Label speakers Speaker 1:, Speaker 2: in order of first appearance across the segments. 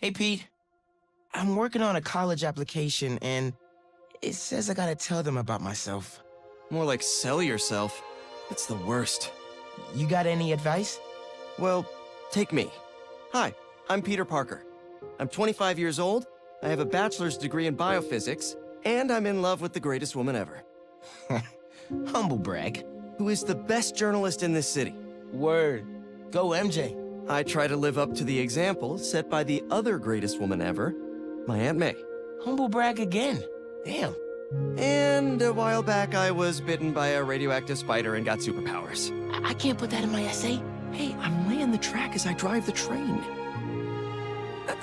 Speaker 1: Hey, Pete. I'm working on a college application, and it says I gotta tell them about myself.
Speaker 2: More like sell yourself. It's the worst.
Speaker 1: You got any advice?
Speaker 2: Well, take me. Hi, I'm Peter Parker. I'm 25 years old, I have a bachelor's degree in biophysics, and I'm in love with the greatest woman ever.
Speaker 1: Humble brag.
Speaker 2: Who is the best journalist in this city.
Speaker 1: Word. Go, MJ.
Speaker 2: I try to live up to the example set by the other greatest woman ever, my Aunt May.
Speaker 1: Humble brag again. Damn.
Speaker 2: And a while back, I was bitten by a radioactive spider and got superpowers.
Speaker 1: I, I can't put that in my essay.
Speaker 2: Hey, I'm laying the track as I drive the train.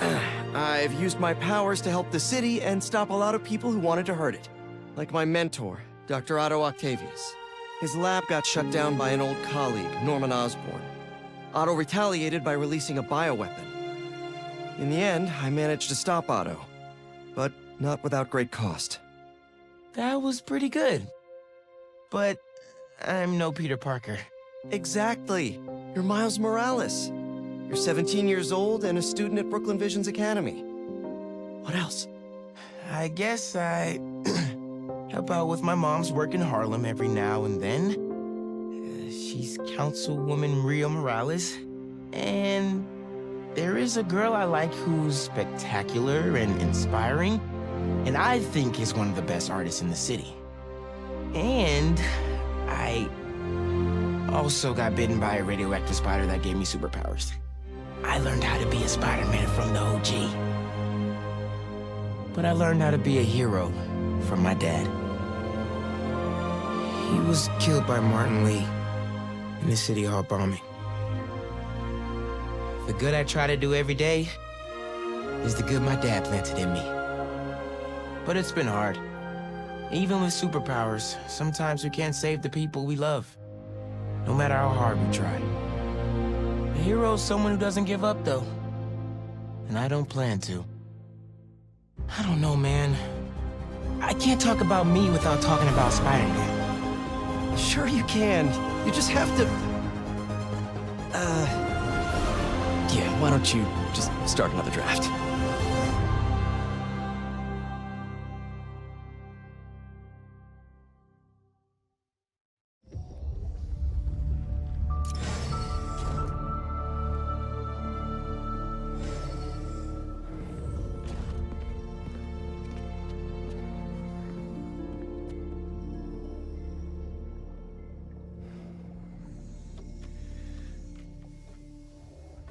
Speaker 2: I've used my powers to help the city and stop a lot of people who wanted to hurt it. Like my mentor, Dr. Otto Octavius. His lab got shut down by an old colleague, Norman Osborn. Otto retaliated by releasing a bioweapon. In the end, I managed to stop Otto, but not without great cost.
Speaker 1: That was pretty good. But I'm no Peter Parker.
Speaker 2: Exactly. You're Miles Morales. You're 17 years old and a student at Brooklyn Visions Academy. What else?
Speaker 1: I guess I help out with my mom's work in Harlem every now and then. She's Councilwoman Rio Morales. And there is a girl I like who's spectacular and inspiring, and I think is one of the best artists in the city. And I also got bitten by a radioactive spider that gave me superpowers. I learned how to be a Spider-Man from the OG. But I learned how to be a hero from my dad. He was killed by Martin Li in the City Hall bombing. The good I try to do every day is the good my dad planted in me. But it's been hard. Even with superpowers, sometimes we can't save the people we love, no matter how hard we try. A hero is someone who doesn't give up, though. And I don't plan to. I don't know, man. I can't talk about me without talking about Spider-Man.
Speaker 2: Sure you can. You just have to... Uh... Yeah, why don't you just start another draft?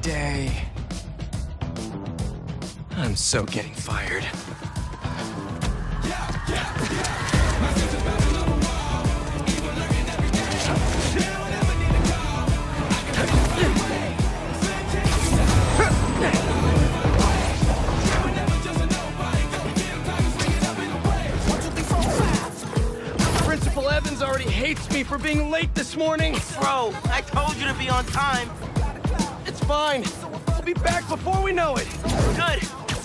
Speaker 2: Why today? I'm so getting fired. Principal Evans already hates me for being late this morning.
Speaker 1: Bro, I told you to be on time.
Speaker 2: Fine. I'll be back before we know it.
Speaker 1: Good,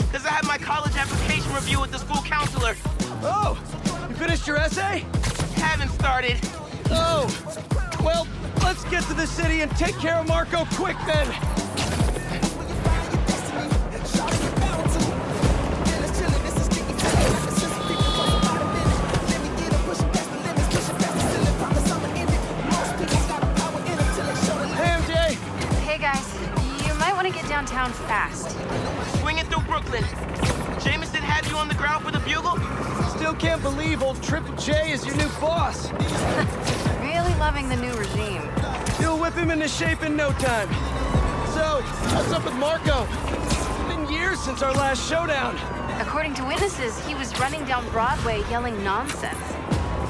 Speaker 1: because I had my college application review with the school counselor.
Speaker 2: Oh, you finished your essay?
Speaker 1: Haven't started.
Speaker 2: Oh, well, let's get to the city and take care of Marko quick then.
Speaker 3: Get downtown fast.
Speaker 1: Swinging through Brooklyn. Jameson had you on the ground for the bugle?
Speaker 2: Still can't believe old Triple J is your new boss.
Speaker 3: Really loving the new regime.
Speaker 2: You'll whip him into shape in no time. So, what's up with Marko? It's been years since our last showdown.
Speaker 3: According to witnesses, he was running down Broadway yelling nonsense.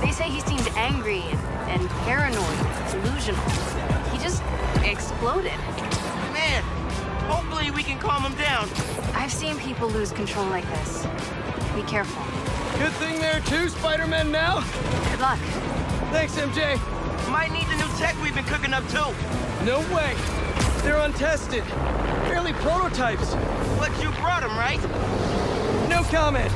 Speaker 3: They say he seemed angry and, and paranoid, delusional. He just exploded.
Speaker 1: Man, hopefully we can calm him down.
Speaker 3: I've seen people lose control like this. Be careful.
Speaker 2: Good thing there are two Spider-Men now.
Speaker 3: Good luck.
Speaker 2: Thanks, MJ.
Speaker 1: Might need the new tech we've been cooking up too.
Speaker 2: No way. They're untested. Barely prototypes.
Speaker 1: But you brought him, right?
Speaker 2: No comment.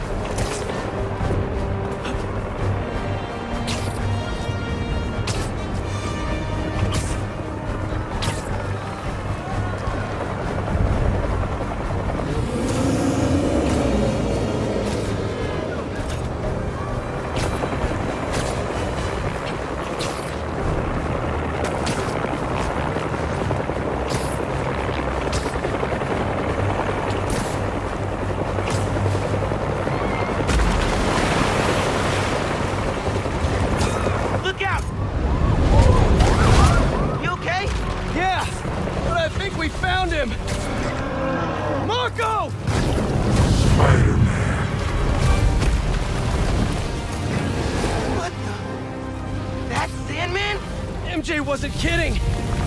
Speaker 2: Wasn't kidding.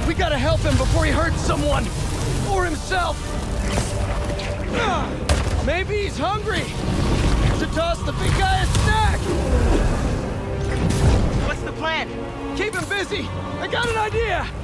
Speaker 2: We gotta help him before he hurts someone. Or himself. Maybe he's hungry. Should toss the big guy a snack.
Speaker 1: What's the plan?
Speaker 2: Keep him busy. I got an idea.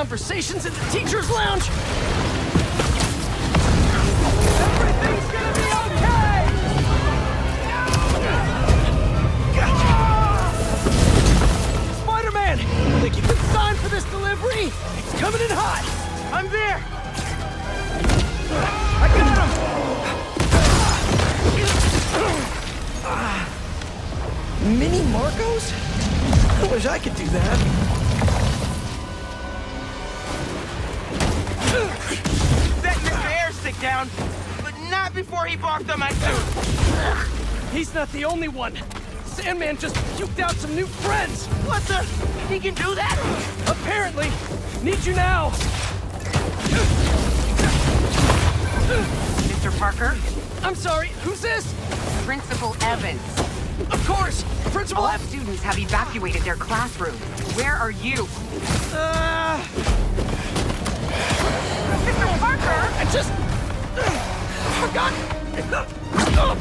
Speaker 2: conversations in the teacher's lounge?
Speaker 1: not
Speaker 2: the only one. Sandman just puked out some new friends.
Speaker 1: What the? He can do that?
Speaker 2: Apparently. Need you now.
Speaker 4: Mr. Parker?
Speaker 2: I'm sorry, who's this?
Speaker 4: Principal Evans.
Speaker 2: Of course! Principal
Speaker 4: All students have evacuated their classroom. Where are you?
Speaker 2: Uh...
Speaker 4: Mr. Parker!
Speaker 2: I just... Uh, forgot! Oh,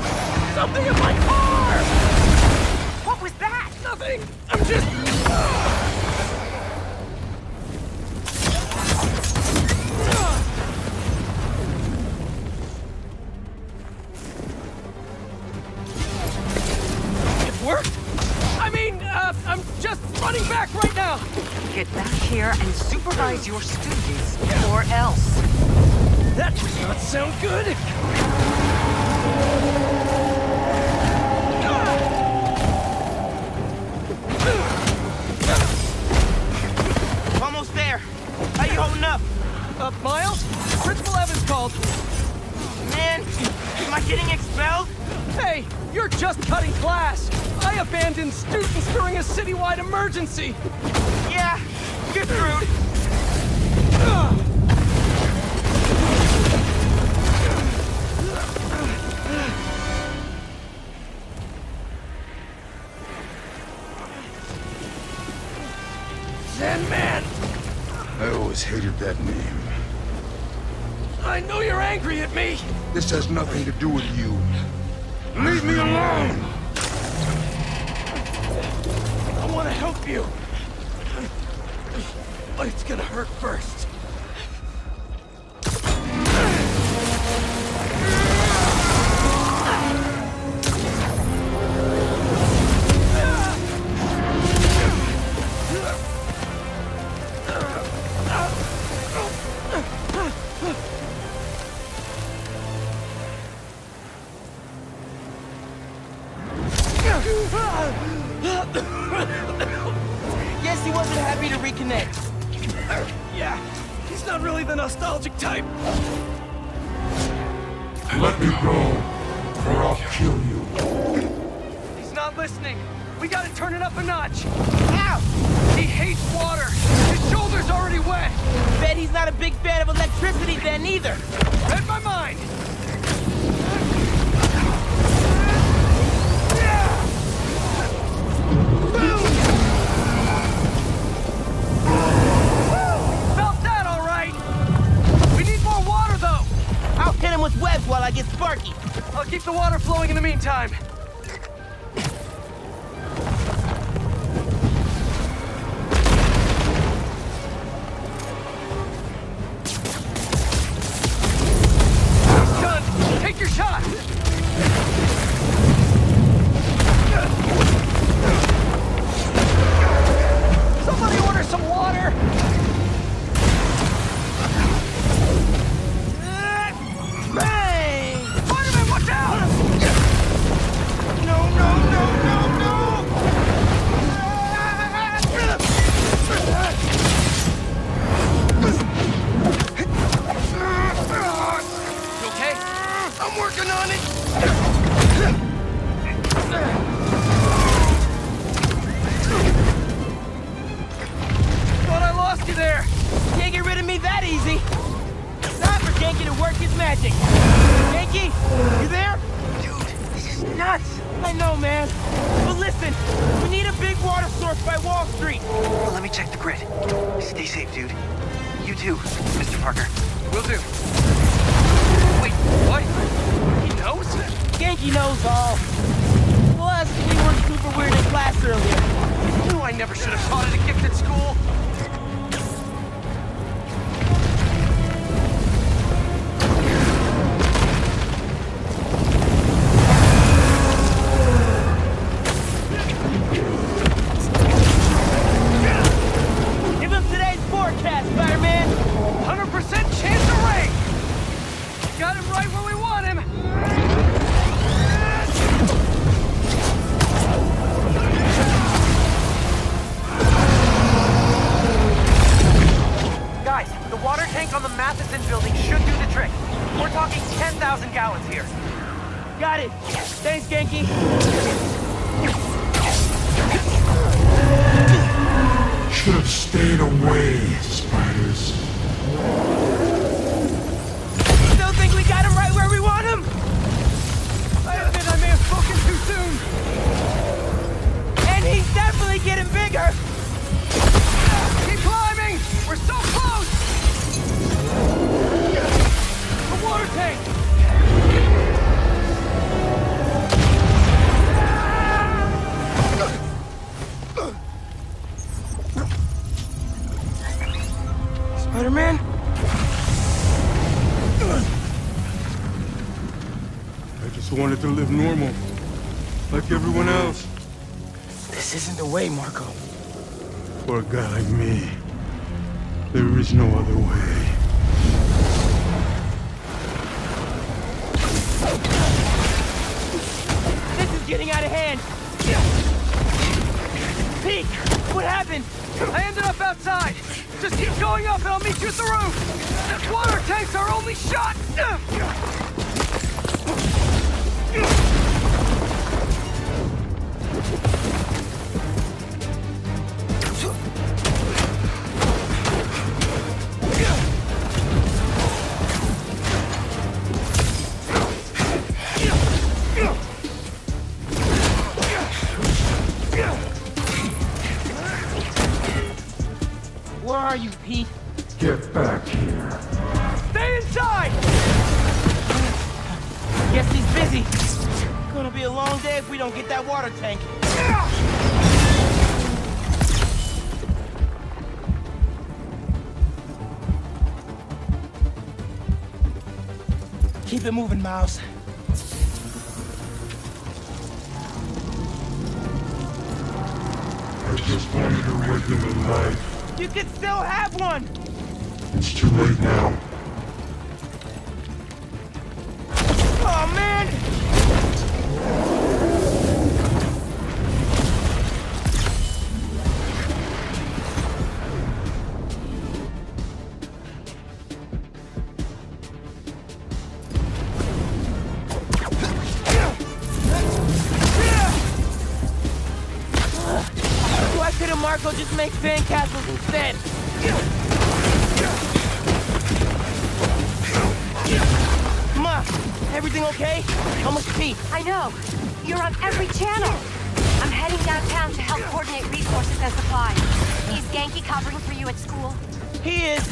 Speaker 2: something in my car!
Speaker 4: What was that?
Speaker 2: Nothing! I'm just... It worked? I mean, uh, I'm just running back right now!
Speaker 4: Get back here and supervise your students, or else.
Speaker 2: That does not sound good Keep
Speaker 1: it moving, Miles.
Speaker 5: I just wanted a regular life.
Speaker 1: You can still have one!
Speaker 5: It's too late
Speaker 1: make sandcastles instead? Ma, everything okay? How much Pete?
Speaker 6: I know. You're on every channel. I'm heading downtown to help coordinate resources and supplies. Is Ganke covering for you at school?
Speaker 1: He is.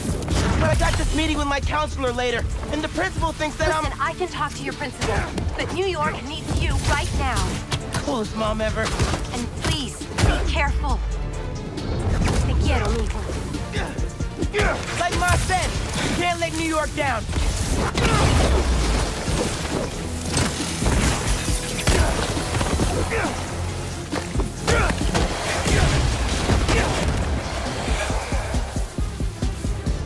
Speaker 1: But I got this meeting with my counselor later, and the principal thinks that I'm...
Speaker 6: Listen, I can talk to your principal, but New York needs you right now.
Speaker 1: Coolest mom ever.
Speaker 6: Quiero, mijo.
Speaker 1: Like Ma said, you can't let New York down.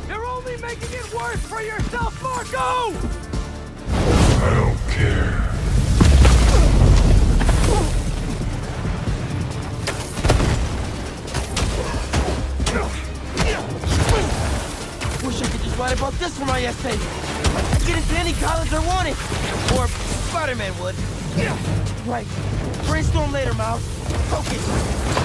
Speaker 7: You're only making it worse for yourself,
Speaker 1: Marko. Essay. I'd get into any college I wanted. Or Spider-Man would. Right. Brainstorm later, Miles. Focus.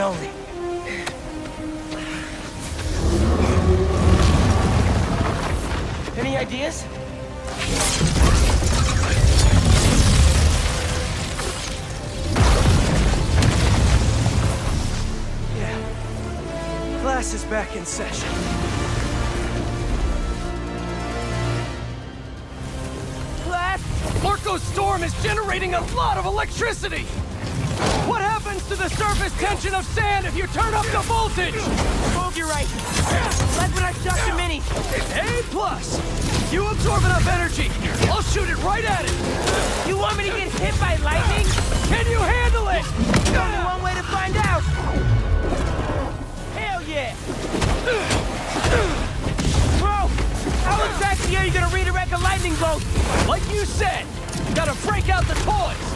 Speaker 1: Only. Any ideas?
Speaker 2: Yeah. Class is back in session. Class! Marko's storm is generating a lot of electricity! To the surface tension of sand if you turn up the voltage?
Speaker 1: Both you're right. Like when I shot the mini.
Speaker 2: A plus! You absorb enough energy, I'll shoot it right at it!
Speaker 1: You want me to get hit by lightning?
Speaker 2: Can you handle it?
Speaker 1: Only one way to find out. Hell yeah. Bro, how exactly are you gonna redirect a lightning bolt?
Speaker 2: Like you said, gotta break out the toys!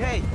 Speaker 1: Okay.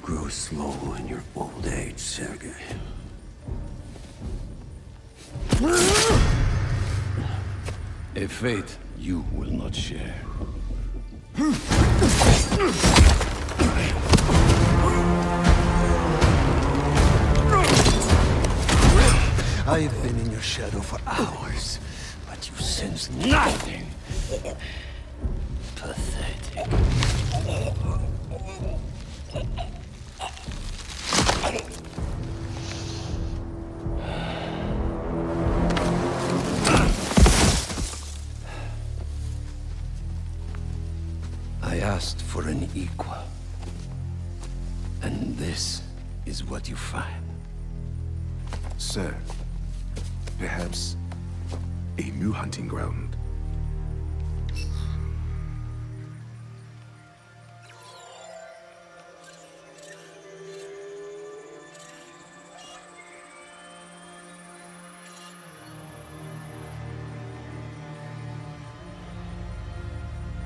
Speaker 2: You
Speaker 8: grow slow in your old age, Sergei. A fate you will not share. I've been in your shadow for hours, but you sense nothing.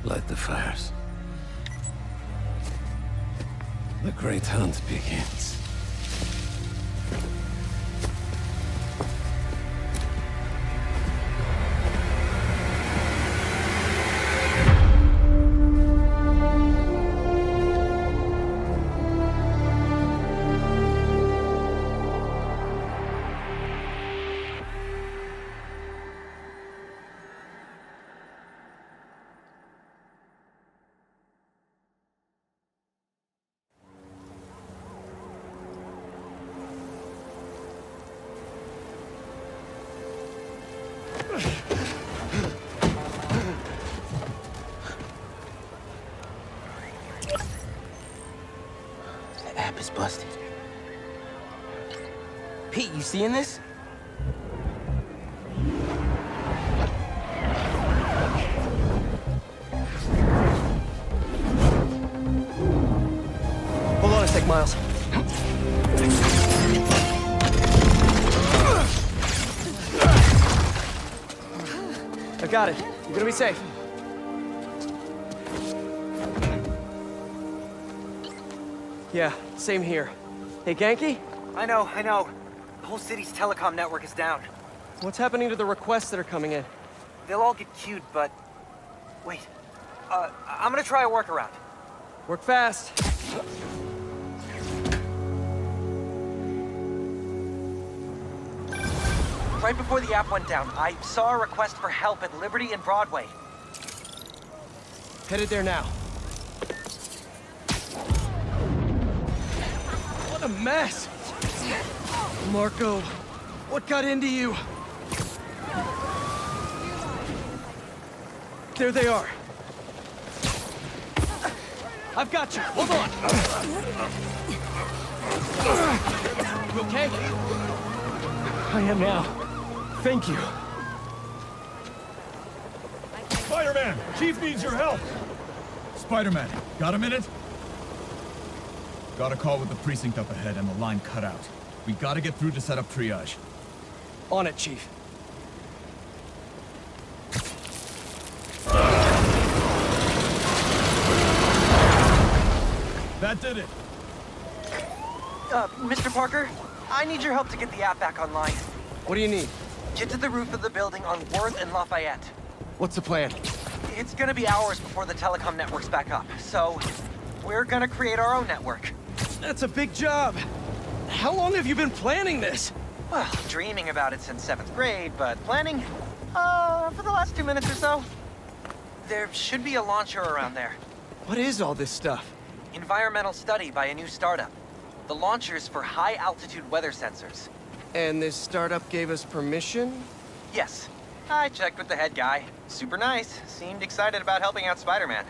Speaker 8: Light the fires. The great hunt begins.
Speaker 2: Got it. You're gonna be safe. Yeah, same here. Hey, Ganke?
Speaker 9: I know, I know. The whole city's telecom network is down.
Speaker 2: What's happening to the requests that are coming in?
Speaker 9: They'll all get queued, but... Wait. Uh, I'm gonna try a workaround.
Speaker 2: Work fast.
Speaker 9: Right before the app went down, I saw a request for help at Liberty and Broadway.
Speaker 2: Headed there now. What a mess! Marko, what got into you? There they are. I've got you. Hold on. You okay? I am now. Thank you.
Speaker 10: Spider-Man! Chief needs your help! Spider-Man, got a minute? Got a call with the precinct up ahead and the line cut out. We gotta get through to set up triage.
Speaker 2: On it, Chief.
Speaker 10: That did it.
Speaker 9: Uh, Mr. Parker, I need your help to get the app back online.
Speaker 2: What do you need?
Speaker 9: Get to the roof of the building on Worth and Lafayette.
Speaker 2: What's the plan?
Speaker 9: It's gonna be hours before the telecom network's back up, so we're gonna create our own network.
Speaker 2: That's a big job. How long have you been planning this?
Speaker 9: Well, dreaming about it since seventh grade, but planning, uh, for the last two minutes or so. There should be a launcher around there.
Speaker 2: What is all this stuff?
Speaker 9: Environmental study by a new startup. The launcher's for high-altitude weather sensors.
Speaker 2: And this startup gave us permission?
Speaker 9: Yes. I checked with the head guy. Super nice. Seemed excited about helping out Spider-Man.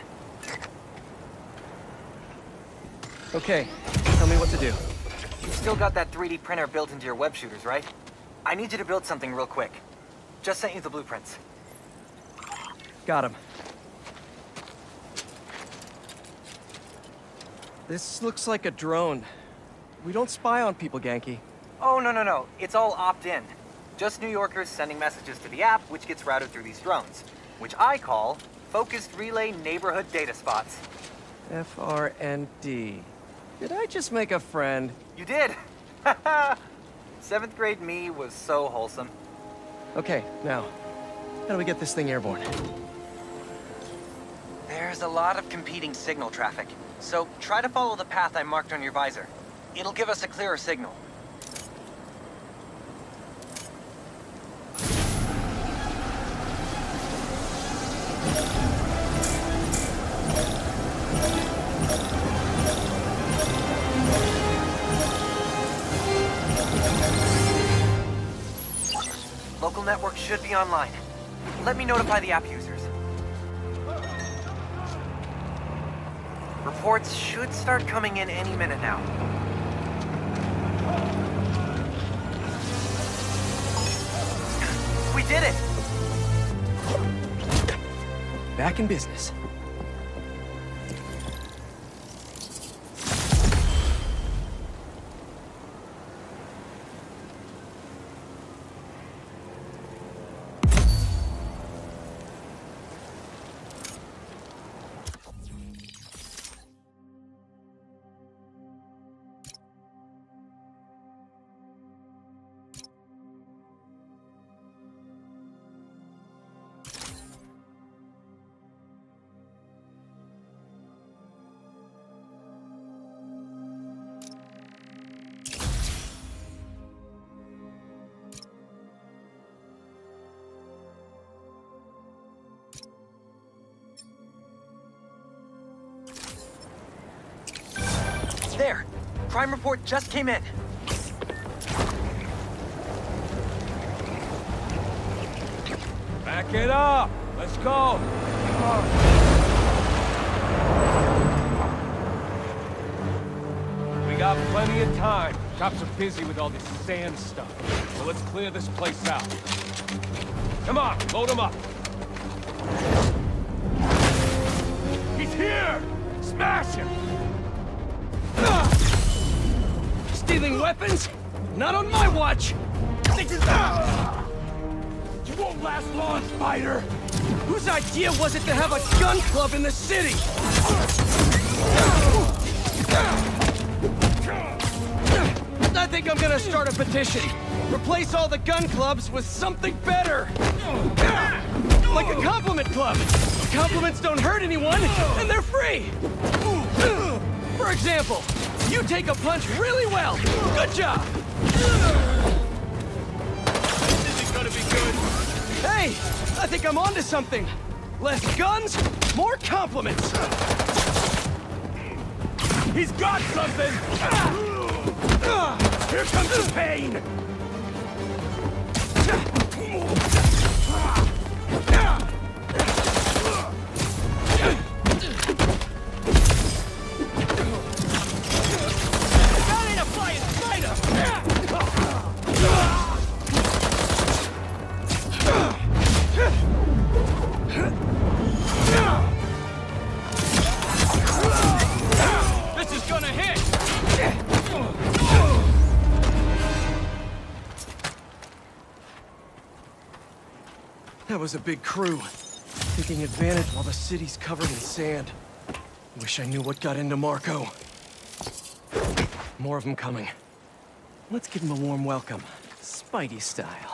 Speaker 2: Okay, tell me what to do.
Speaker 9: You've still got that 3D printer built into your web shooters, right? I need you to build something real quick. Just sent you the blueprints.
Speaker 2: Got him. This looks like a drone. We don't spy on people, Ganke.
Speaker 9: Oh, no, no, no. It's all opt-in. Just New Yorkers sending messages to the app, which gets routed through these drones. Which I call Focused Relay Neighborhood Data Spots.
Speaker 2: FRND.
Speaker 11: Did I just make a friend?
Speaker 9: You did! Seventh grade me was so wholesome.
Speaker 11: Okay, now, how do we get this thing airborne?
Speaker 9: There's a lot of competing signal traffic, so try to follow the path I marked on your visor. It'll give us a clearer signal. Local network should be online. Let me notify the app users. Reports should start coming in any minute now. We did it!
Speaker 11: Back in business.
Speaker 9: Crime report just came in.
Speaker 2: Back it up! Let's go! We got plenty of time. Cops are busy with all this sand stuff. So let's clear this place out. Come on, load him up. He's here! Smash him! Stealing weapons? Not on my watch! You won't last long, Spider! Whose idea was it to have a gun club in the city? I think I'm gonna start a petition. Replace all the gun clubs with something better! Like a compliment club! Compliments don't hurt anyone, and they're free! For example, you take a punch really well! Good job! This isn't gonna be good. Hey! I think I'm onto something! Less guns, more compliments! He's got something! Ah. Here comes the pain! Ah. Was a big crew. Taking advantage while the city's covered in sand. Wish I knew what got into Marko. More of them coming. Let's give him a warm welcome. Spidey style.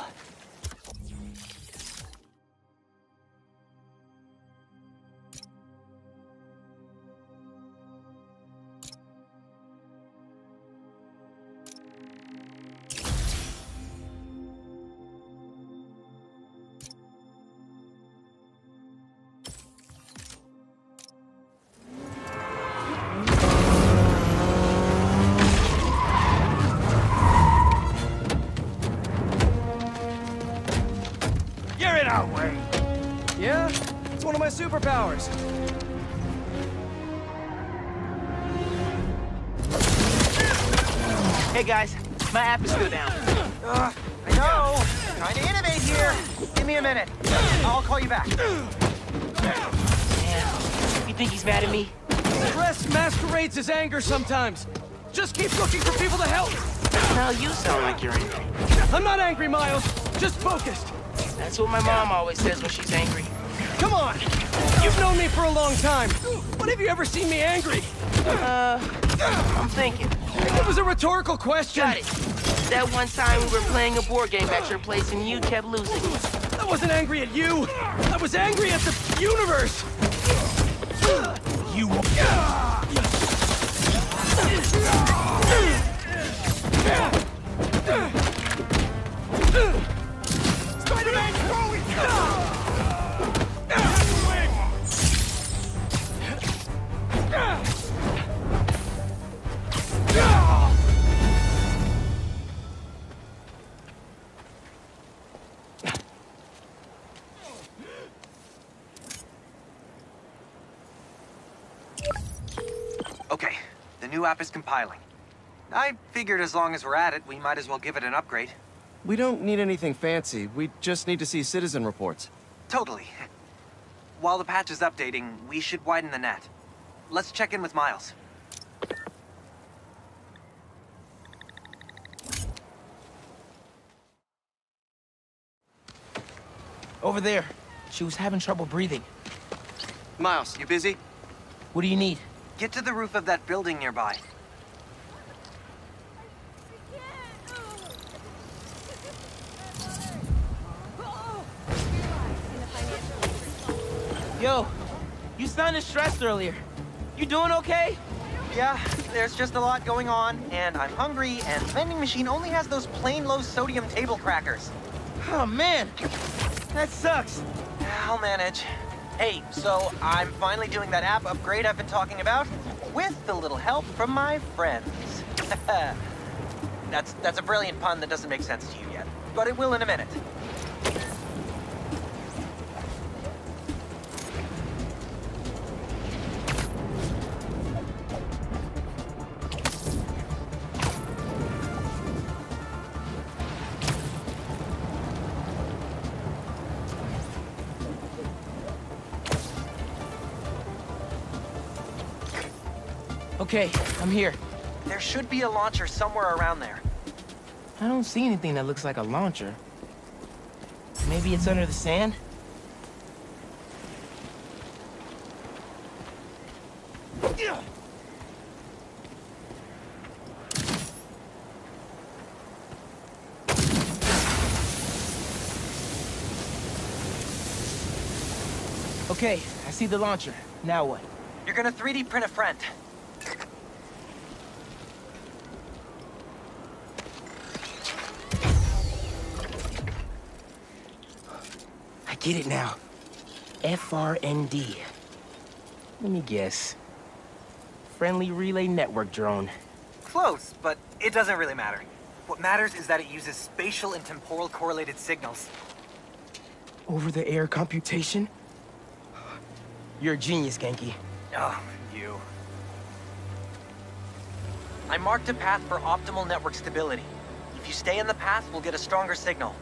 Speaker 2: Sometimes. Just keep looking for people to help.
Speaker 1: Now you sound like you're angry.
Speaker 2: I'm not angry, Miles. Just focused.
Speaker 1: That's what my mom always says when she's angry.
Speaker 2: Come on. You've known me for a long time. When have you ever seen me angry?
Speaker 1: Uh, I'm thinking.
Speaker 7: It was a rhetorical question.
Speaker 1: Got it. That one time we were playing a board game at your place and you kept losing.
Speaker 7: I wasn't angry at you. I was angry at the universe.
Speaker 1: You.
Speaker 7: Spider-Man, throw
Speaker 9: new app is compiling. I figured as long as we're at it, we might as well give it an upgrade.
Speaker 2: We don't need anything fancy. We just need to see citizen reports.
Speaker 9: Totally. While the patch is updating, we should widen the net. Let's check in with Miles.
Speaker 1: Over there. She was having trouble breathing.
Speaker 9: Miles, you busy?
Speaker 1: What do you need?
Speaker 9: Get to the roof of that building nearby.
Speaker 1: Yo, you sounded stressed earlier. You doing okay?
Speaker 9: Yeah, there's just a lot going on, and I'm hungry, and the vending machine only has those plain low-sodium table crackers.
Speaker 1: Oh, man. That sucks.
Speaker 9: I'll manage. Hey, so I'm finally doing that app upgrade I've been talking about, with a little help from my friends. that's, that's a brilliant pun that doesn't make sense to you yet, but it will in a minute.
Speaker 1: Okay, I'm here.
Speaker 9: There should be a launcher somewhere around there.
Speaker 1: I don't see anything that looks like a launcher. Maybe it's under the sand? Okay, I see the launcher. Now what?
Speaker 9: You're gonna 3D print a friend.
Speaker 1: Get it now. FRND. Let me guess. Friendly Relay Network drone.
Speaker 9: Close, but it doesn't really matter. What matters is that it uses spatial and temporal correlated signals.
Speaker 1: Over-the-air computation? You're a genius, Ganke.
Speaker 9: Oh, you. I marked a path for optimal network stability. If you stay in the path, we'll get a stronger signal.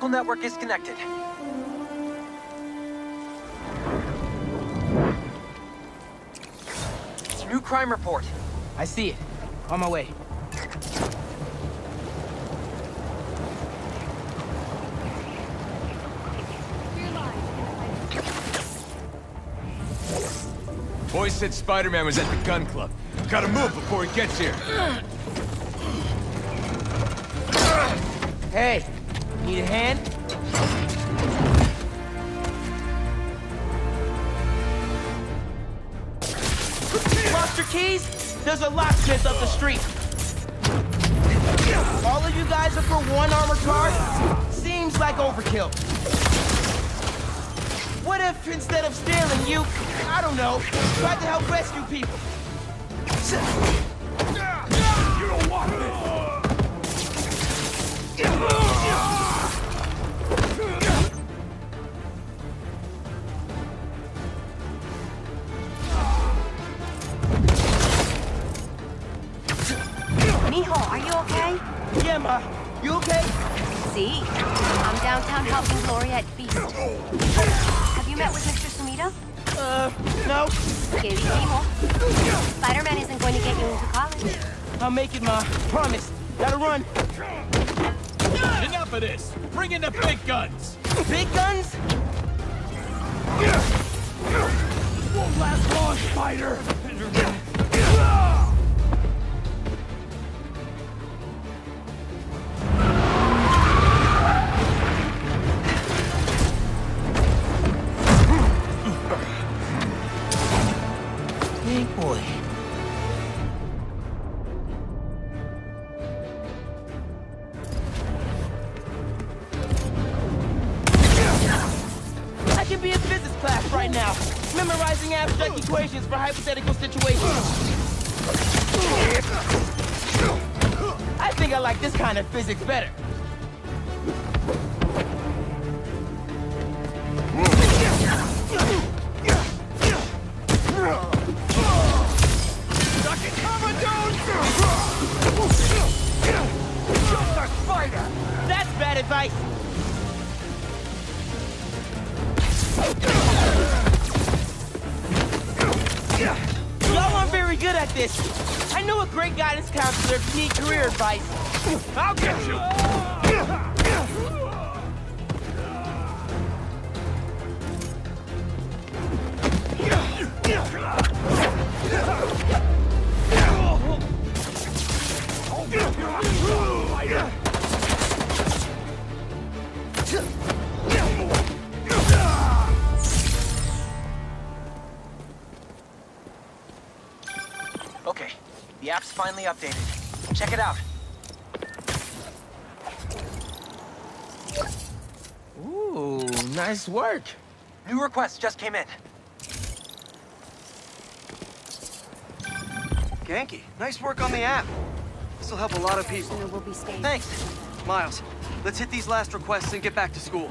Speaker 9: Local network is connected. New crime report.
Speaker 1: I see it. On my way.
Speaker 12: Boys said Spider-Man was at the gun club. Gotta move before he gets here.
Speaker 1: Hey, need a hand? Your keys? There's a locksmith up the street. All of you guys are for one armored car? Seems like overkill. What if, instead of stealing, you, I don't know, tried to help rescue people?
Speaker 6: Okay?
Speaker 1: Yeah, Ma. You okay?
Speaker 6: See? I'm downtown helping Gloria at Feast. Have you met with Mr. Sumida?
Speaker 1: Uh, no.
Speaker 6: ¿Qué dijimos? Spider-Man isn't going to get you into college.
Speaker 1: I'll make it, Ma. Promise. Gotta run.
Speaker 10: Enough of this! Bring in the big guns!
Speaker 1: Big guns?
Speaker 10: Won't last long, Spider!
Speaker 1: Physics better. Nice work.
Speaker 9: New requests just came in.
Speaker 2: Ganke, nice work on the app. This will help a lot of people.
Speaker 6: Will be.
Speaker 2: Thanks. Miles, let's hit these last requests and get back to school.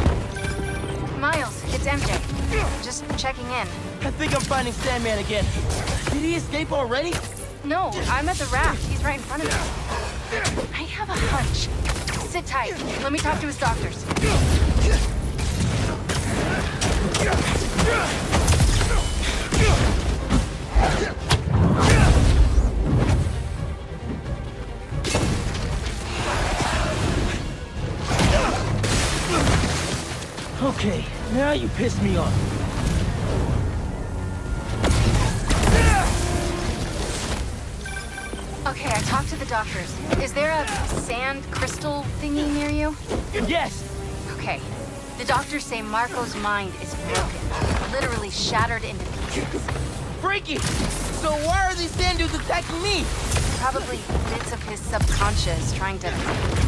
Speaker 3: Miles, it's MJ. Just checking in.
Speaker 1: I think I'm finding Sandman again. Did he escape already?
Speaker 3: No, I'm at the raft. He's right in front of me. I have a hunch. Sit tight. Let me talk to his doctors.
Speaker 1: Okay, now you piss me off.
Speaker 3: Okay, I talked to the doctors. Is there a sand crystal thingy near you?
Speaker 1: Yes!
Speaker 3: Okay. The doctors say Marko's mind is broken. Literally shattered into pieces.
Speaker 1: Freaky! So why are these sand dudes attacking me?
Speaker 3: Probably bits of his subconscious trying to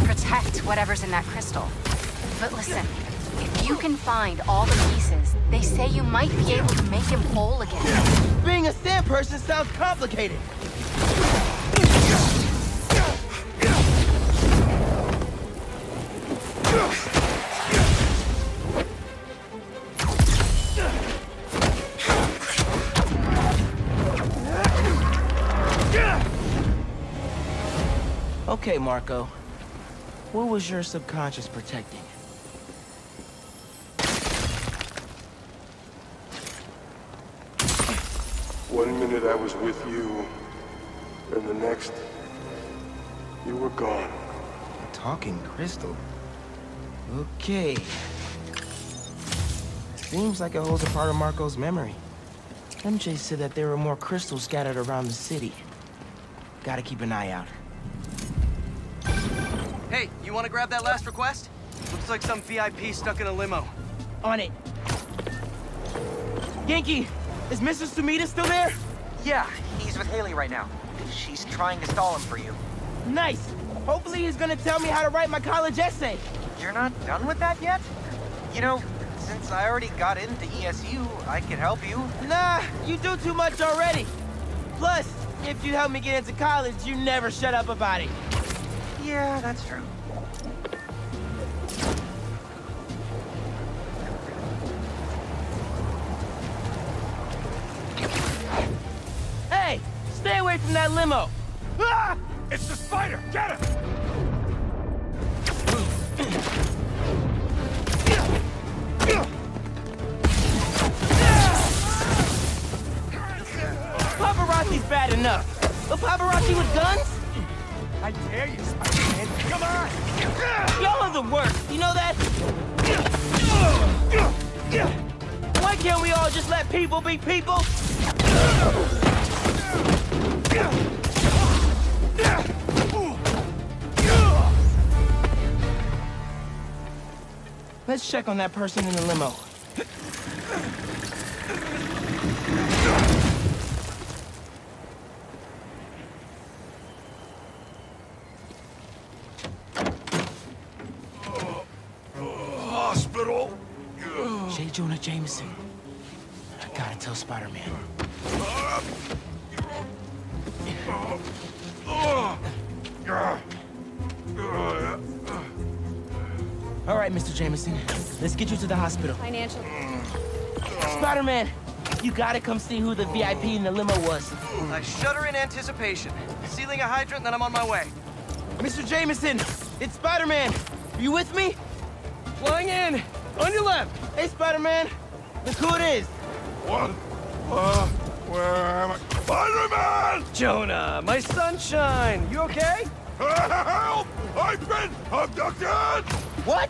Speaker 3: protect whatever's in that crystal. But listen, if you can find all the pieces, they say you might be able to make him whole again.
Speaker 1: Being a sand person sounds complicated. Okay, Marko. What was your subconscious protecting?
Speaker 5: One minute I was with you, and the next, you were gone.
Speaker 1: Talking crystal. Okay. Seems like it holds a part of Marko's memory. MJ said that there were more crystals scattered around the city. Gotta keep an eye out.
Speaker 2: Hey, you want to grab that last request? Looks like some VIP stuck in a limo.
Speaker 1: On it. Ganke, is Mrs. Sumida still there?
Speaker 13: Yeah, he's with Hailey right now. She's trying to stall him for you.
Speaker 1: Nice. Hopefully he's gonna tell me how to write my college essay.
Speaker 13: You're not done with that yet? You know, since I already got into ESU, I could help you.
Speaker 1: Nah, you do too much already. Plus, if you help me get into college, you never shut up about it.
Speaker 13: Yeah, that's true.
Speaker 1: Stay away from that limo.
Speaker 10: Ah! It's the spider! Get him!
Speaker 1: Paparazzi's bad enough. But paparazzi with guns?
Speaker 10: I dare you, Spider-Man. Come on!
Speaker 1: Y'all are the worst, you know that? Why can't we all just let people be people? Let's check on that person in the limo.
Speaker 10: Hospital!
Speaker 1: J. Jonah Jameson. I gotta tell Spider-Man. Uh, All right, Mr. Jameson. Let's get you to the hospital.
Speaker 3: Financial.
Speaker 1: Spider-Man, you gotta come see who the VIP in the limo was.
Speaker 14: I shudder in anticipation. Sealing a hydrant, then I'm on my way.
Speaker 1: Mr. Jameson, it's Spider-Man. You with me?
Speaker 2: Flying in! On your left!
Speaker 1: Hey, Spider-Man. Look who it is.
Speaker 10: What? Uh, where am I? Spider-Man!
Speaker 2: Jonah, my sunshine! You okay?
Speaker 10: Help! I've been abducted!
Speaker 1: What?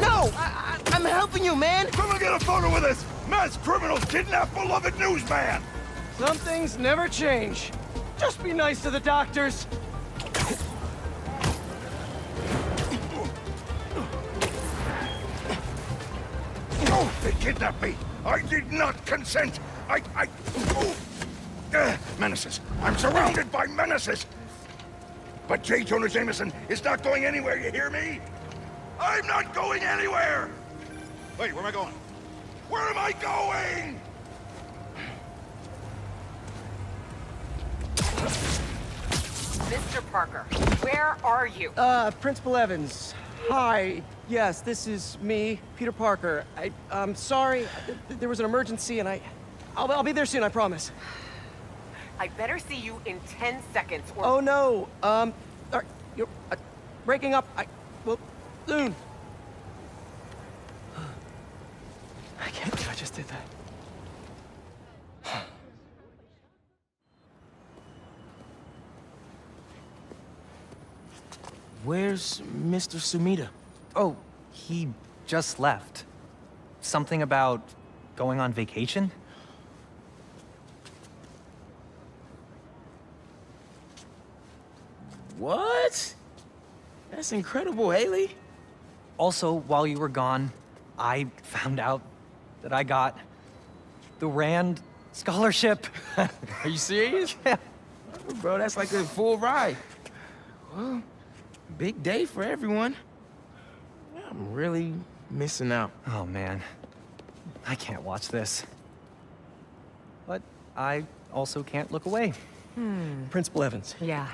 Speaker 1: No, I, I, I'm helping you, man.
Speaker 10: Come and get a photo with us! Mass criminals kidnap beloved newsman!
Speaker 2: Some things never change. Just be nice to the doctors.
Speaker 10: Oh, they kidnapped me! I did not consent! I... I... Oh. Menaces. I'm surrounded by menaces! But J. Jonah Jameson is not going anywhere, you hear me? I'm not going anywhere! Wait, where am I going? Where am I going?
Speaker 4: Mr. Parker, where are you?
Speaker 2: Uh, Principal Evans. Hi. Yes, this is me, Peter Parker. I, I'm sorry. There was an emergency and I... I'll, I'll be there soon, I promise.
Speaker 4: I better see you in 10 seconds or...
Speaker 2: Oh, no. Um, you're uh, breaking up. I... Well, soon. I can't believe I just did that.
Speaker 1: Where's Mr. Sumida?
Speaker 9: Oh, he just left. Something about going on vacation?
Speaker 1: What? That's incredible, Hailey.
Speaker 9: Also, while you were gone, I found out that I got the Rand scholarship.
Speaker 1: Are you serious?
Speaker 9: Yeah.
Speaker 1: Bro, that's like a full ride. Well, big day for everyone. I'm really missing out.
Speaker 9: Oh, man. I can't watch this. But I also can't look away. Hmm.
Speaker 2: Principal Evans.
Speaker 4: Yeah.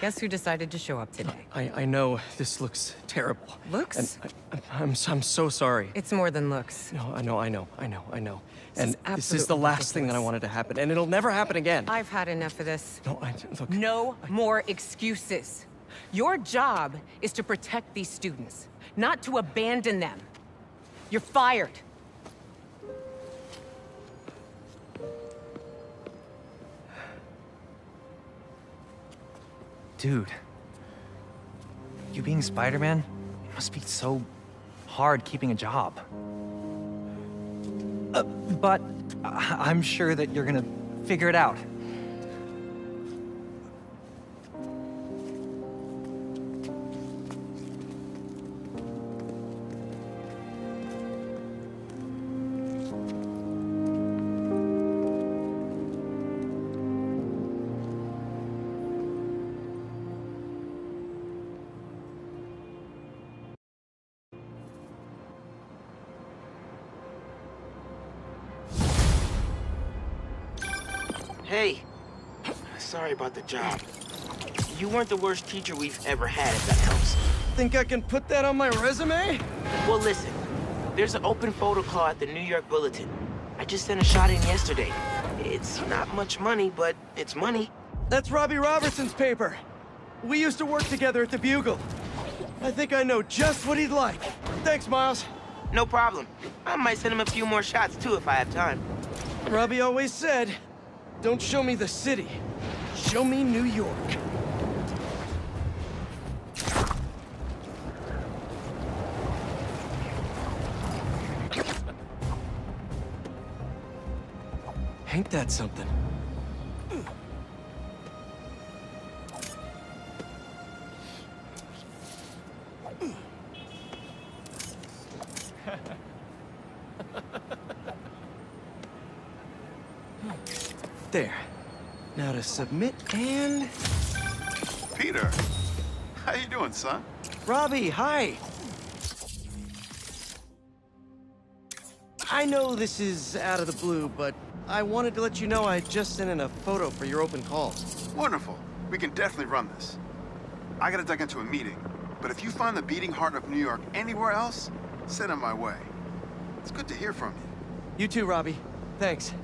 Speaker 4: Guess who decided to show up today?
Speaker 2: I, I know this looks terrible.
Speaker 4: Looks?
Speaker 2: I, I'm, I'm so sorry.
Speaker 4: It's more than looks.
Speaker 2: No, I know, I know, I know, I know.
Speaker 4: This
Speaker 2: and
Speaker 4: is
Speaker 2: this is the last thing that I wanted to happen, and it'll never happen again.
Speaker 4: I've had enough of this.
Speaker 2: No, I look.
Speaker 4: No more excuses. Your job is to protect these students, not to abandon them. You're fired.
Speaker 9: Dude. You being Spider-Man it must be so hard keeping a job. Uh, but I'm sure that you're gonna figure it out.
Speaker 1: Hey, sorry about the job. You weren't the worst teacher we've ever had, if that helps.
Speaker 2: Think I can put that on my resume?
Speaker 1: Well, listen. There's an open photo call at the New York Bulletin. I just sent a shot in yesterday. It's not much money, but it's money.
Speaker 2: That's Robbie Robertson's paper. We used to work together at the Bugle. I think I know just what he'd like. Thanks, Miles.
Speaker 1: No problem. I might send him a few more shots, too, if I have time.
Speaker 2: Robbie always said, don't show me the city. Show me New York. Ain't that something? Submit and...
Speaker 15: Peter! How you doing, son?
Speaker 2: Robbie, hi! I know this is out of the blue, but I wanted to let you know I just sent in a photo for your open calls.
Speaker 15: Wonderful. We can definitely run this. I gotta duck into a meeting, but if you find the beating heart of New York anywhere else, send it my way. It's good to hear from you.
Speaker 2: You too, Robbie. Thanks.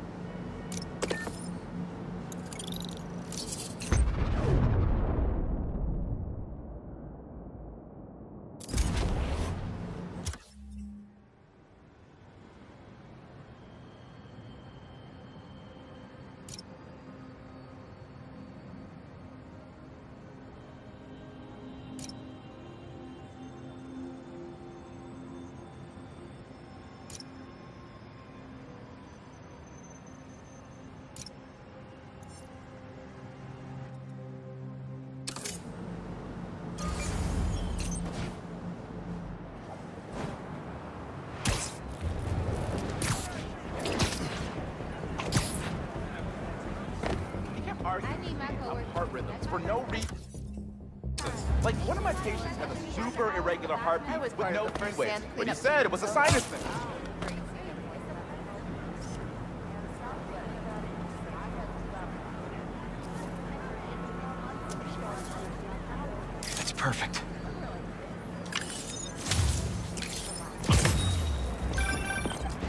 Speaker 4: With no freeways. But he said it was a sinus thing.
Speaker 2: That's perfect.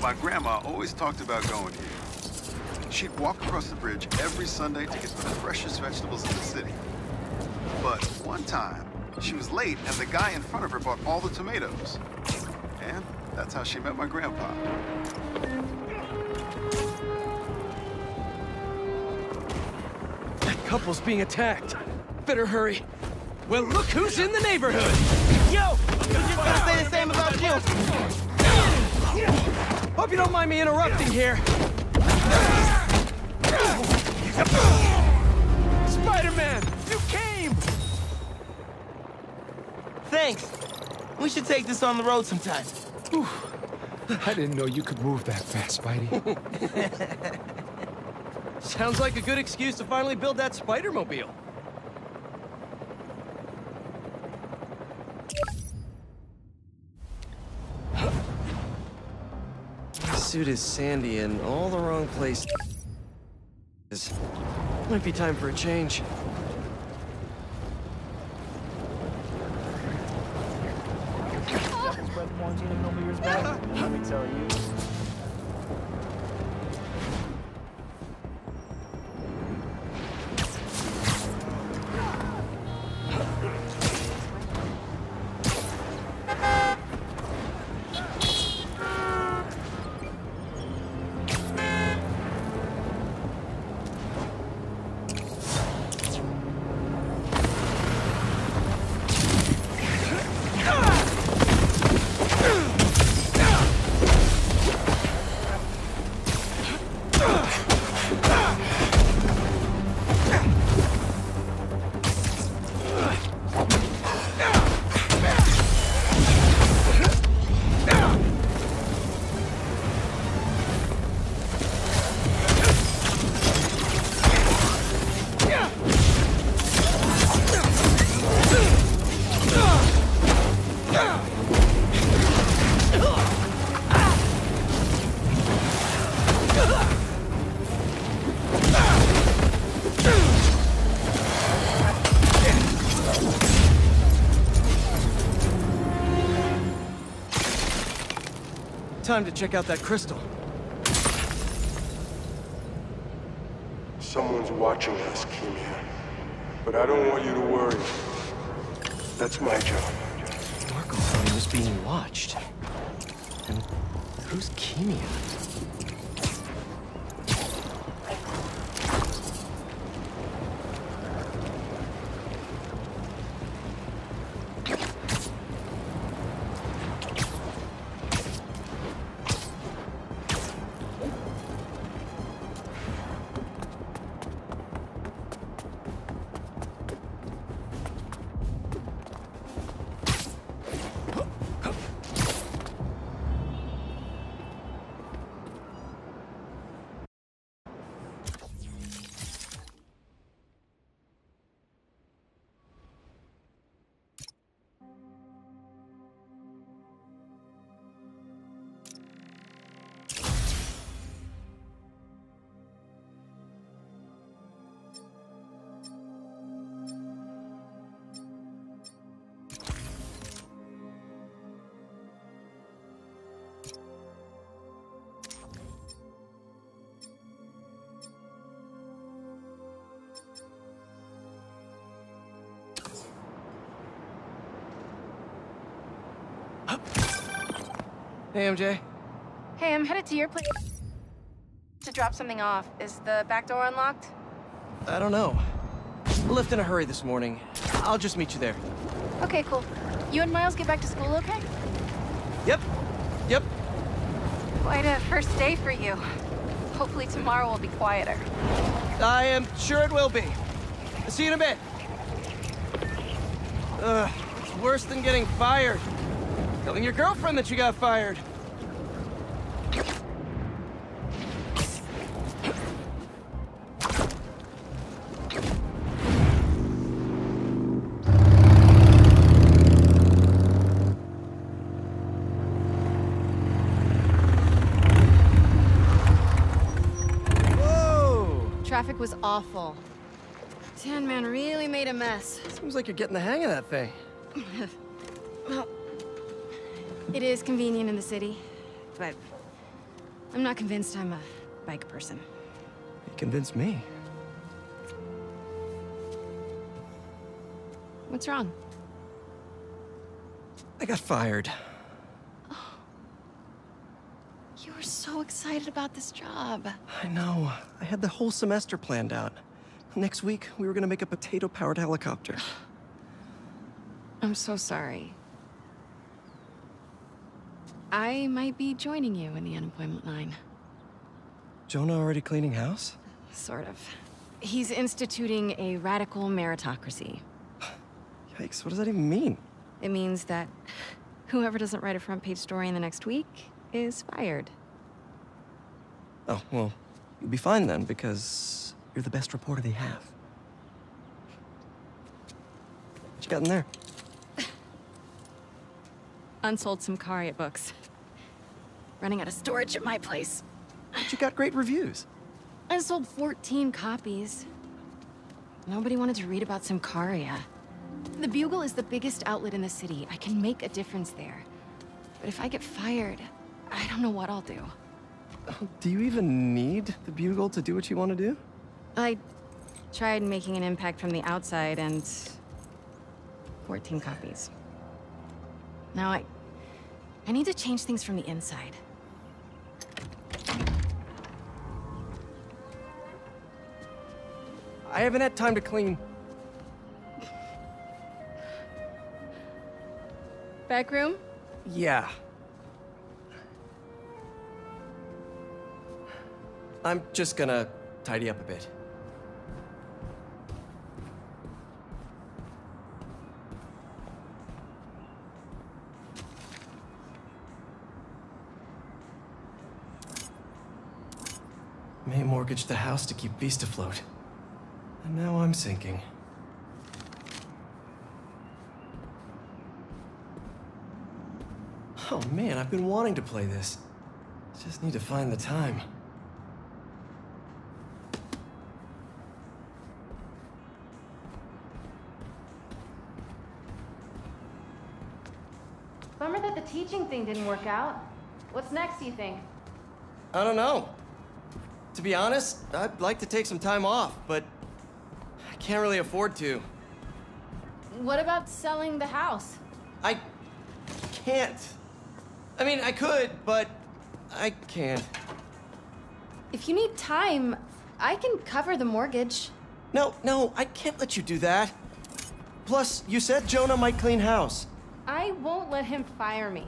Speaker 15: My grandma always talked about going here. She'd walk across the bridge every Sunday to get the freshest vegetables in the city. But one time, she was late and the guy in front of her bought all the tomatoes. And that's how she met my grandpa.
Speaker 2: That couple's being attacked. Better hurry. Well, look who's in the neighborhood!
Speaker 1: Yo! You just gotta say the same about you!
Speaker 2: Hope you don't mind me interrupting here. Spider-Man! You came!
Speaker 1: Thanks. We should take this on the road sometime.
Speaker 16: I didn't know you could move that fast, Spidey.
Speaker 2: Sounds like a good excuse to finally build that Spider-Mobile. My suit is sandy in all the wrong places. Might be time for a change.
Speaker 10: Quarantine a couple years back. Let me tell you.
Speaker 2: Time to check out that crystal.
Speaker 17: Someone's watching us, Keemia. But I don't want you to worry. That's my job.
Speaker 2: Hey, MJ.
Speaker 3: Hey, I'm headed to your place to drop something off. Is the back door unlocked?
Speaker 2: I don't know. Left in a hurry this morning. I'll just meet you there.
Speaker 3: Okay, cool. You and Miles get back to school okay?
Speaker 2: Yep. Yep.
Speaker 3: Quite a first day for you. Hopefully tomorrow will be quieter.
Speaker 2: I am sure it will be. See you in a bit. Ugh, it's worse than getting fired. Telling your girlfriend that you got fired. Whoa!
Speaker 3: Traffic was awful. Tan Man really made a mess.
Speaker 2: Seems like you're getting the hang of that thing.
Speaker 3: it is convenient in the city, but I'm not convinced I'm a bike person.
Speaker 2: You convinced me.
Speaker 3: What's wrong?
Speaker 2: I got fired. Oh.
Speaker 3: You were so excited about this job.
Speaker 2: I know. I had the whole semester planned out. Next week, we were gonna make a potato-powered helicopter.
Speaker 3: I'm so sorry. I might be joining you in the unemployment line.
Speaker 2: Jonah already cleaning house?
Speaker 3: Sort of. He's instituting a radical meritocracy.
Speaker 2: Yikes, what does that even mean?
Speaker 3: It means that whoever doesn't write a front page story in the next week is fired.
Speaker 2: Oh, well, you'll be fine then, because you're the best reporter they have. What you got in there?
Speaker 3: Unsold Symkaria books. Running out of storage at my place.
Speaker 2: But you got great reviews.
Speaker 3: I sold 14 copies. Nobody wanted to read about Symkaria. The Bugle is the biggest outlet in the city. I can make a difference there. But if I get fired, I don't know what I'll do.
Speaker 2: Do you even need the Bugle to do what you want to do?
Speaker 3: I tried making an impact from the outside and 14 copies. Now I I need to change things from the inside.
Speaker 2: I haven't had time to clean.
Speaker 3: Back room?
Speaker 2: Yeah. I'm just gonna tidy up a bit. May mortgage the house to keep Feast afloat. And now I'm sinking. Oh man, I've been wanting to play this. Just need to find the time.
Speaker 3: Bummer that the teaching thing didn't work out. What's next, do you think?
Speaker 2: I don't know. To be honest, I'd like to take some time off, but can't really afford to.
Speaker 3: What about selling the house?
Speaker 2: I can't. I mean, I could, but I can't.
Speaker 3: If you need time, I can cover the mortgage.
Speaker 2: No, no, I can't let you do that. Plus, you said Jonah might clean house.
Speaker 3: I won't let him fire me.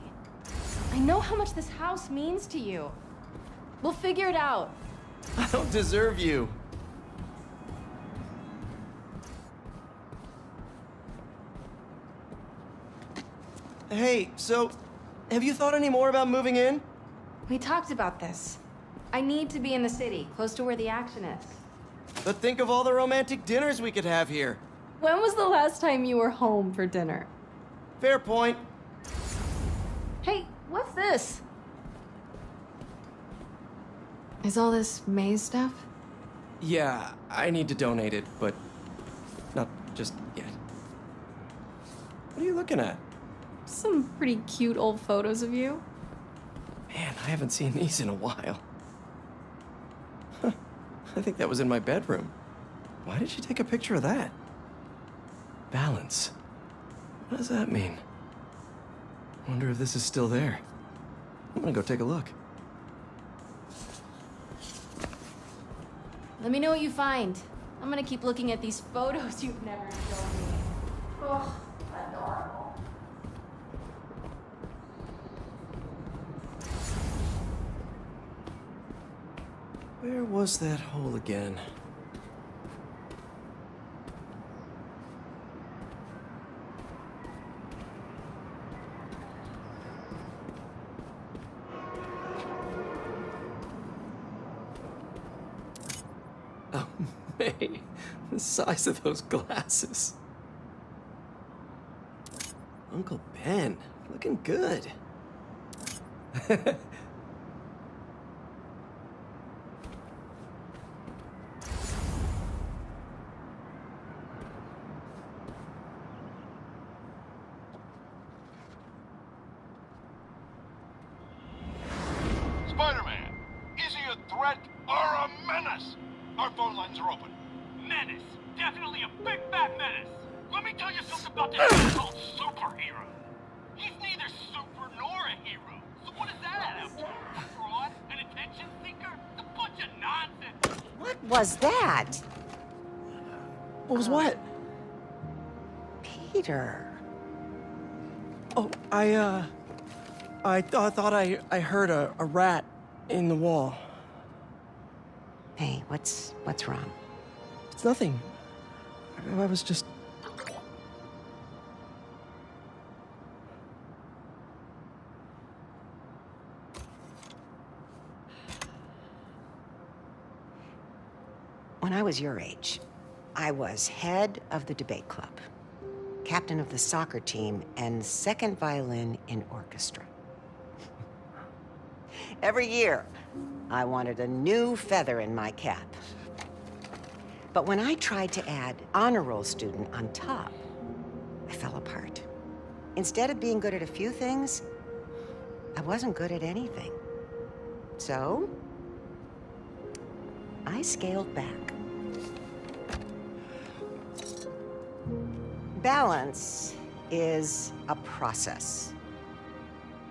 Speaker 3: I know how much this house means to you. We'll figure it out.
Speaker 2: I don't deserve you. Hey, so, have you thought any more about moving in?
Speaker 3: We talked about this. I need to be in the city, close to where the action is.
Speaker 2: But think of all the romantic dinners we could have here.
Speaker 3: When was the last time you were home for dinner?
Speaker 2: Fair point.
Speaker 3: Hey, what's this? Is all this May's stuff?
Speaker 2: Yeah, I need to donate it, but not just yet. What are you looking at?
Speaker 3: Some pretty cute old photos of you.
Speaker 2: Man, I haven't seen these in a while. Huh. I think that was in my bedroom. Why did you take a picture of that? Balance. What does that mean? Wonder if this is still there. I'm gonna go take a look.
Speaker 3: Let me know what you find. I'm gonna keep looking at these photos you've never shown me. Oh, adorable.
Speaker 2: Where was that hole again? Oh, May, the size of those glasses. Uncle Ben, looking good. I th I thought I, I heard a, a rat in the wall.
Speaker 18: Hey, what's what's wrong?
Speaker 2: It's nothing. I, I was just...
Speaker 18: When I was your age, I was head of the debate club, captain of the soccer team, and second violin in orchestra. Every year, I wanted a new feather in my cap. But when I tried to add honor roll student on top, I fell apart. Instead of being good at a few things, I wasn't good at anything. So, I scaled back. Balance is a process,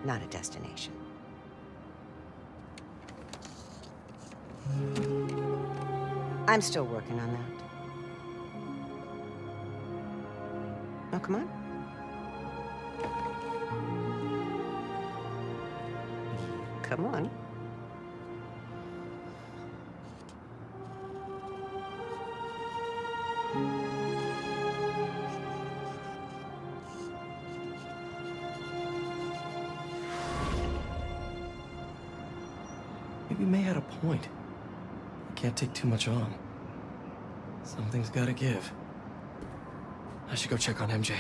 Speaker 18: not a destination. I'm still working on that. Oh, come on. Come on.
Speaker 2: Can't take too much on. Something's gotta give. I should go check on MJ.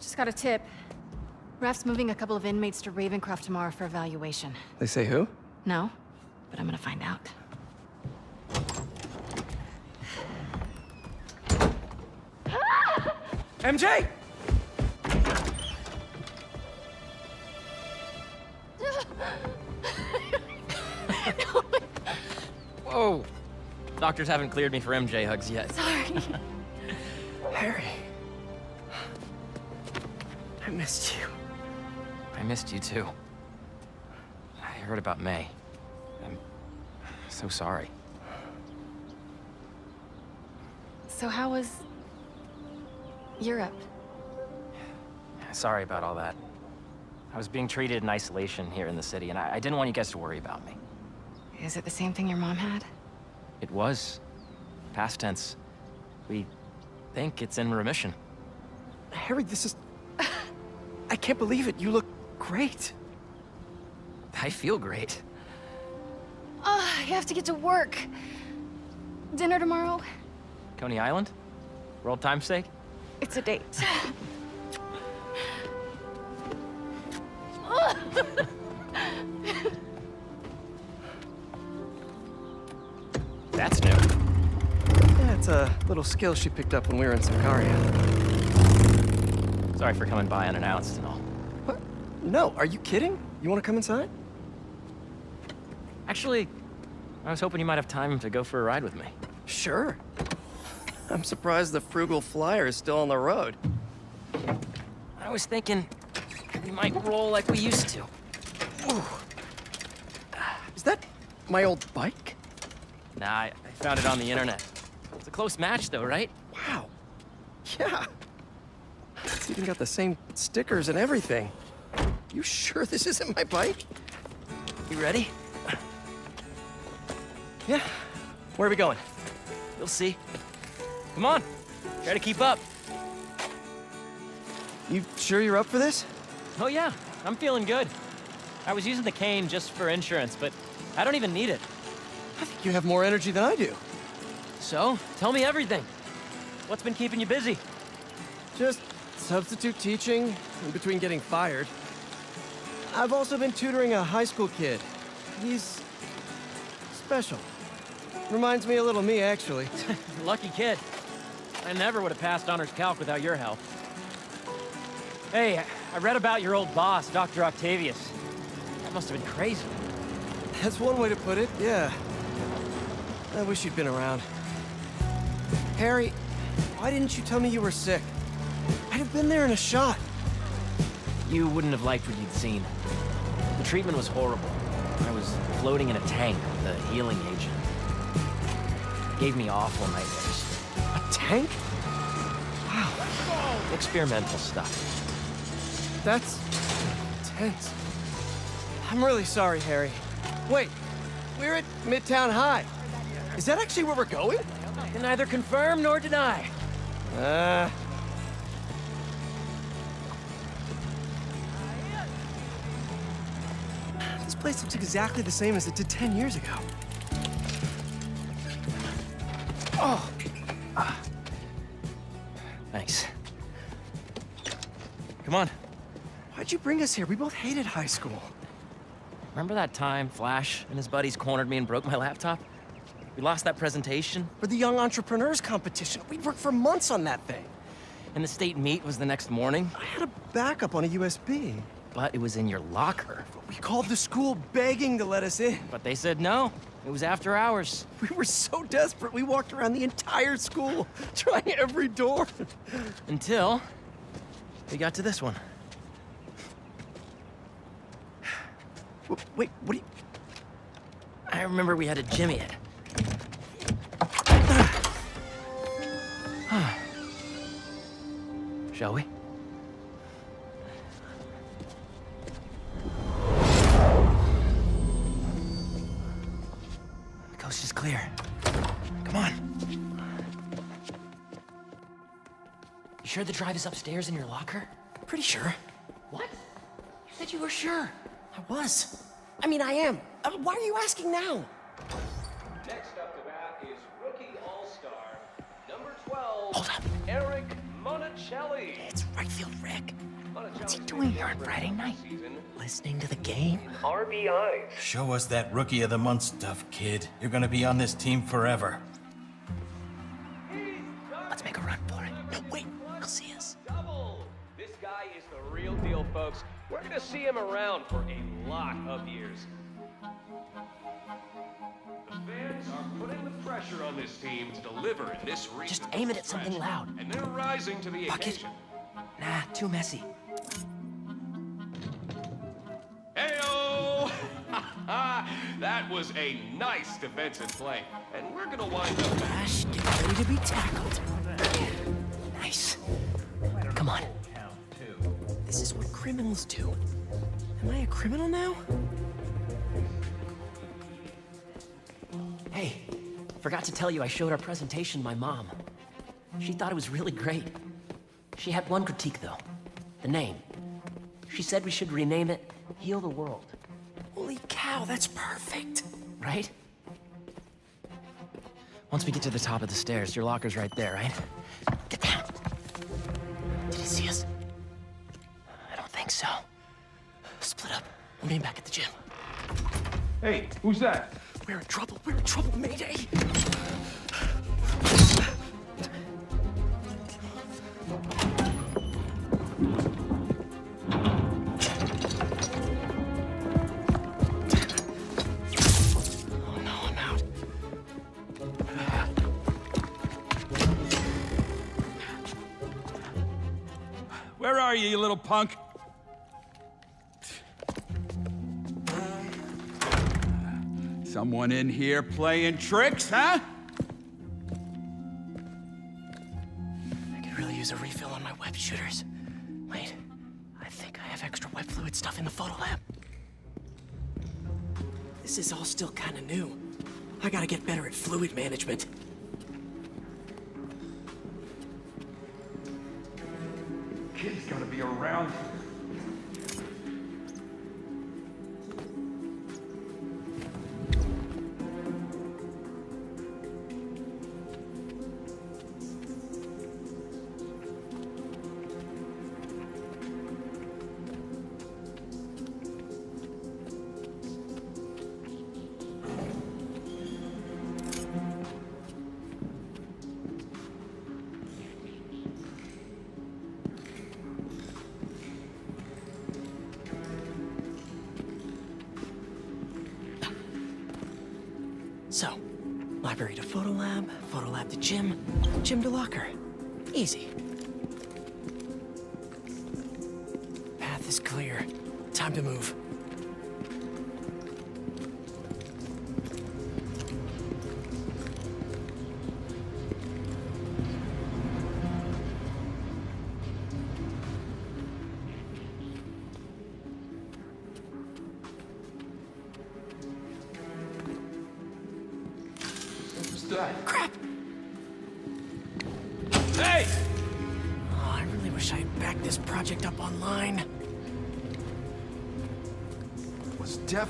Speaker 3: Just got a tip. Raft's moving a couple of inmates to Ravencroft tomorrow for evaluation.
Speaker 2: They say who?
Speaker 3: No, but I'm gonna find out.
Speaker 2: MJ!
Speaker 19: Doctors haven't cleared me for MJ hugs yet.
Speaker 3: Sorry.
Speaker 2: Harry. I missed you.
Speaker 19: I missed you too. I heard about May. I'm so sorry.
Speaker 3: So how was Europe?
Speaker 19: Sorry about all that. I was being treated in isolation here in the city, and I, I didn't want you guys to worry about me.
Speaker 3: Is it the same thing your mom had?
Speaker 19: It was. Past tense. We think it's in remission.
Speaker 2: Harry, this is... I can't believe it. You look great.
Speaker 19: I feel great.
Speaker 3: Oh, you have to get to work. Dinner tomorrow?
Speaker 19: Coney Island? For old time's sake?
Speaker 3: It's a date.
Speaker 2: little skill she picked up when we were in Symkaria.
Speaker 19: Sorry for coming by unannounced and all.
Speaker 2: What? No, are you kidding? You want to come inside?
Speaker 19: Actually, I was hoping you might have time to go for a ride with me.
Speaker 2: Sure. I'm surprised the frugal flyer is still on the road.
Speaker 19: I was thinking we might roll like we used to.
Speaker 2: Ooh. Is that my old bike?
Speaker 19: Nah, I, I found it on the internet. A close match though, right?
Speaker 2: Wow. Yeah. It's even got the same stickers and everything. You sure this isn't my bike?
Speaker 19: You ready?
Speaker 2: Yeah. Where are we going?
Speaker 19: You'll see. Come on. Try to keep up.
Speaker 2: You sure you're up for this?
Speaker 19: Oh yeah, I'm feeling good. I was using the cane just for insurance, but I don't even need it.
Speaker 2: I think you have more energy than I do.
Speaker 19: So, tell me everything. What's been keeping you busy?
Speaker 2: Just substitute teaching in between getting fired. I've also been tutoring a high school kid. He's special. Reminds me a little of me, actually.
Speaker 19: Lucky kid. I never would have passed honors calc without your help. Hey, I read about your old boss, Dr. Octavius. That must have been crazy.
Speaker 2: That's one way to put it, yeah. I wish you'd been around. Harry, why didn't you tell me you were sick? I'd have been there in a shot.
Speaker 19: You wouldn't have liked what you'd seen. The treatment was horrible. I was floating in a tank with a healing agent. It gave me awful nightmares.
Speaker 2: A tank?
Speaker 19: Wow. Experimental stuff.
Speaker 2: That's... intense. I'm really sorry, Harry. Wait, we're at Midtown High. Is that actually where we're going?
Speaker 19: Can neither confirm nor deny.
Speaker 2: Uh... This place looks exactly the same as it did 10 years ago. Oh!
Speaker 19: Ah. Thanks. Come on.
Speaker 2: Why'd you bring us here? We both hated high school.
Speaker 19: Remember that time Flash and his buddies cornered me and broke my laptop? We lost that presentation.
Speaker 2: For the Young Entrepreneurs Competition. We'd worked for months on that thing.
Speaker 19: And the state meet was the next morning.
Speaker 2: I had a backup on a USB.
Speaker 19: But it was in your locker.
Speaker 2: We called the school begging to let us in.
Speaker 19: But they said no. It was after hours.
Speaker 2: We were so desperate, we walked around the entire school, trying every door.
Speaker 19: Until we got to this one.
Speaker 2: Wait, what do you...
Speaker 19: I remember we had to jimmy it. Shall we? The coast is clear. Come on. You sure the drive is upstairs in your locker?
Speaker 2: Pretty sure.
Speaker 19: What? You said you were sure.
Speaker 2: I was. I mean, I am. Uh, why are you asking now? Hold up.
Speaker 7: Eric Monicelli.
Speaker 2: It's right field Rick.
Speaker 7: What's
Speaker 2: he doing here on Friday night? Listening to the game?
Speaker 7: RBI.
Speaker 8: Show us that Rookie of the Month stuff, kid. You're gonna be on this team forever.
Speaker 2: Let's make a run for it. No, wait. He'll see us. Double.
Speaker 7: This guy is the real deal, folks. We're gonna see him around for a lot of years. The fans are putting the pressure on this team to deliver in this
Speaker 2: Just aim it at something loud.
Speaker 7: And they're rising to the
Speaker 2: Bucket.
Speaker 7: occasion.
Speaker 2: Nah, too messy.
Speaker 7: Heyo! that was a nice defensive play, and we're gonna wind up.
Speaker 2: Ash, get ready to be tackled. Nice. Come on. This is what criminals do. Am I a criminal now? Hey, forgot to tell you I showed our presentation my mom. She thought it was really great. She had one critique, though. The name. She said we should rename it Heal the World. Holy cow, that's perfect! Right? Once we get to the top of the stairs, your locker's right there, right? Get down! Did he see us? I don't think so. Split up. We'll meet back at the gym.
Speaker 20: Hey, who's that?
Speaker 2: We're in trouble. We're in trouble. Mayday.
Speaker 21: Where are you, you little punk? Someone in here playing tricks, huh?
Speaker 2: I could really use a refill on my web shooters. Wait, I think I have extra web fluid stuff in the photo lab. This is all still kind of new. I gotta get better at fluid management.
Speaker 21: Kid's gotta be around.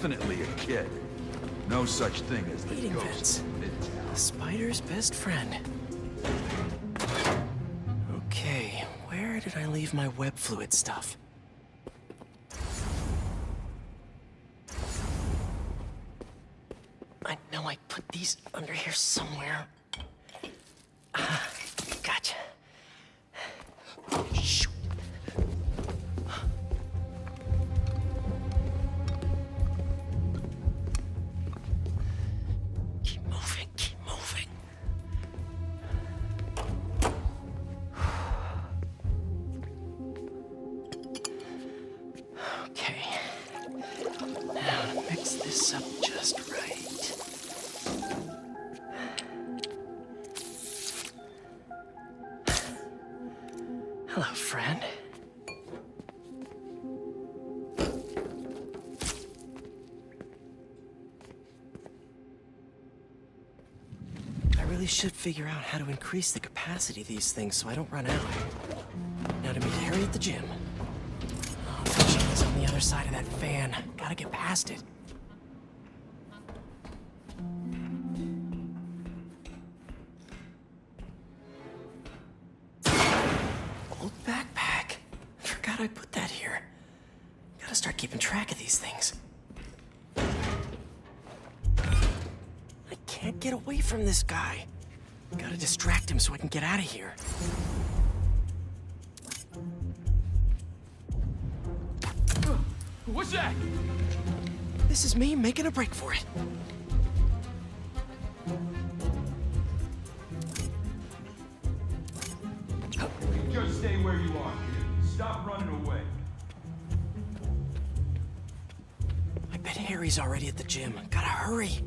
Speaker 21: Definitely a kid. No such thing as the
Speaker 2: Eating
Speaker 21: ghost
Speaker 2: vents.
Speaker 21: Midtown.
Speaker 2: Spider's best friend. Okay, where did I leave my web fluid stuff? Really should figure out how to increase the capacity of these things so I don't run out. Now to meet Harry at the gym. Oh, the gym is on the other side of that fan. Gotta get past it. Old backpack. Forgot I put that here. Gotta start keeping track of these things. Get away from this guy. Gotta distract him so I can get out of here. What's that? This is me making a break for it.
Speaker 21: Just stay where you are. Stop running away.
Speaker 2: I bet Harry's already at the gym. Gotta hurry.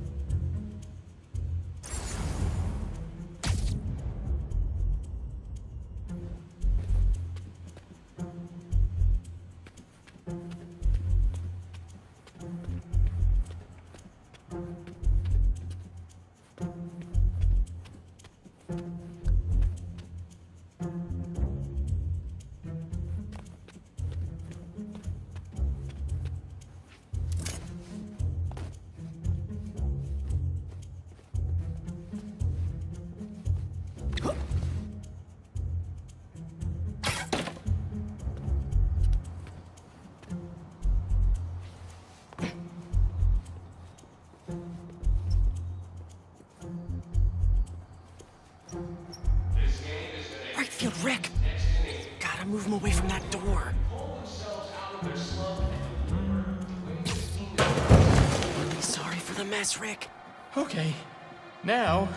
Speaker 22: Now,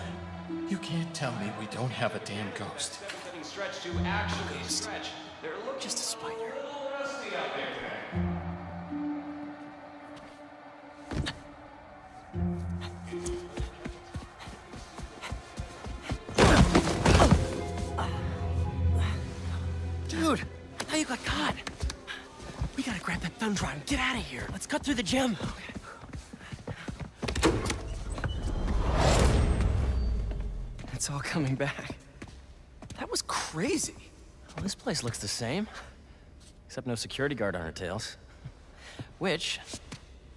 Speaker 22: you can't tell me we don't have a damn ghost.
Speaker 7: Getting stretched to actually stretch. They're looking
Speaker 2: Just a spider.
Speaker 7: a little rusty out there today.
Speaker 2: Dude, how you got caught? We gotta grab that thumb drive and get out of here. Let's cut through the gym. It's coming back. That was crazy.
Speaker 19: Well, this place looks the same. Except no security guard on our tails. Which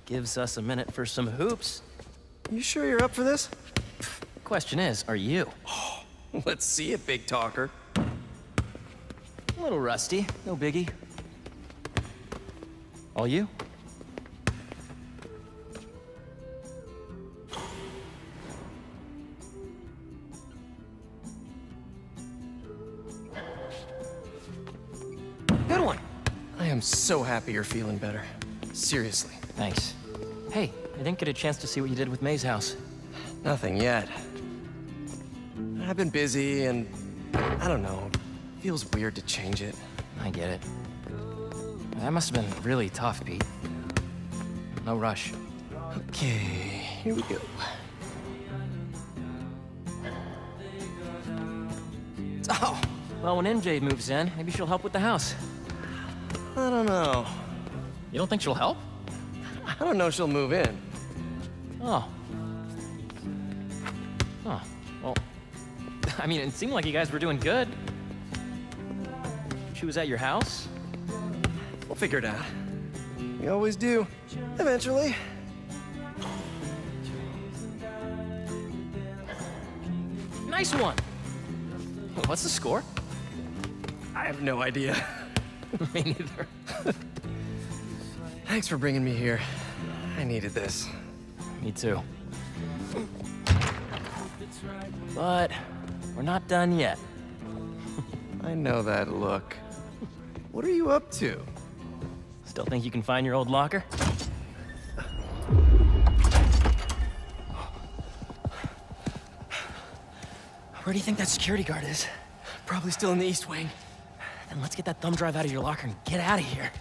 Speaker 19: gives us a minute for some hoops.
Speaker 23: You sure you're up for this?
Speaker 19: Question is, are you?
Speaker 2: Let's see it, big talker.
Speaker 19: A little rusty, no biggie. All you?
Speaker 2: I am so happy you're feeling better. Seriously.
Speaker 19: Thanks. Hey, I didn't get a chance to see what you did with May's house.
Speaker 2: Nothing yet. I've been busy and I don't know. Feels weird to change it.
Speaker 19: I get it. That must have been really tough, Pete. No rush.
Speaker 2: Okay, here we go. Oh,
Speaker 19: Well, when MJ moves in, maybe she'll help with the house.
Speaker 2: I don't know.
Speaker 19: You don't think she'll help?
Speaker 2: I don't know she'll move in.
Speaker 19: Oh. Huh. Well, I mean, it seemed like you guys were doing good. She was at your house?
Speaker 2: We'll figure it out. We always do. Eventually.
Speaker 19: Nice one. What's the score?
Speaker 2: I have no idea.
Speaker 19: Me neither.
Speaker 2: Thanks for bringing me here. I needed this.
Speaker 19: Me too. But we're not done yet.
Speaker 2: I know that look. What are you up to?
Speaker 19: Still think you can find your old locker? Where do you think that security guard is?
Speaker 2: Probably still in the East Wing.
Speaker 19: Then let's get that thumb drive out of your locker and get out of here.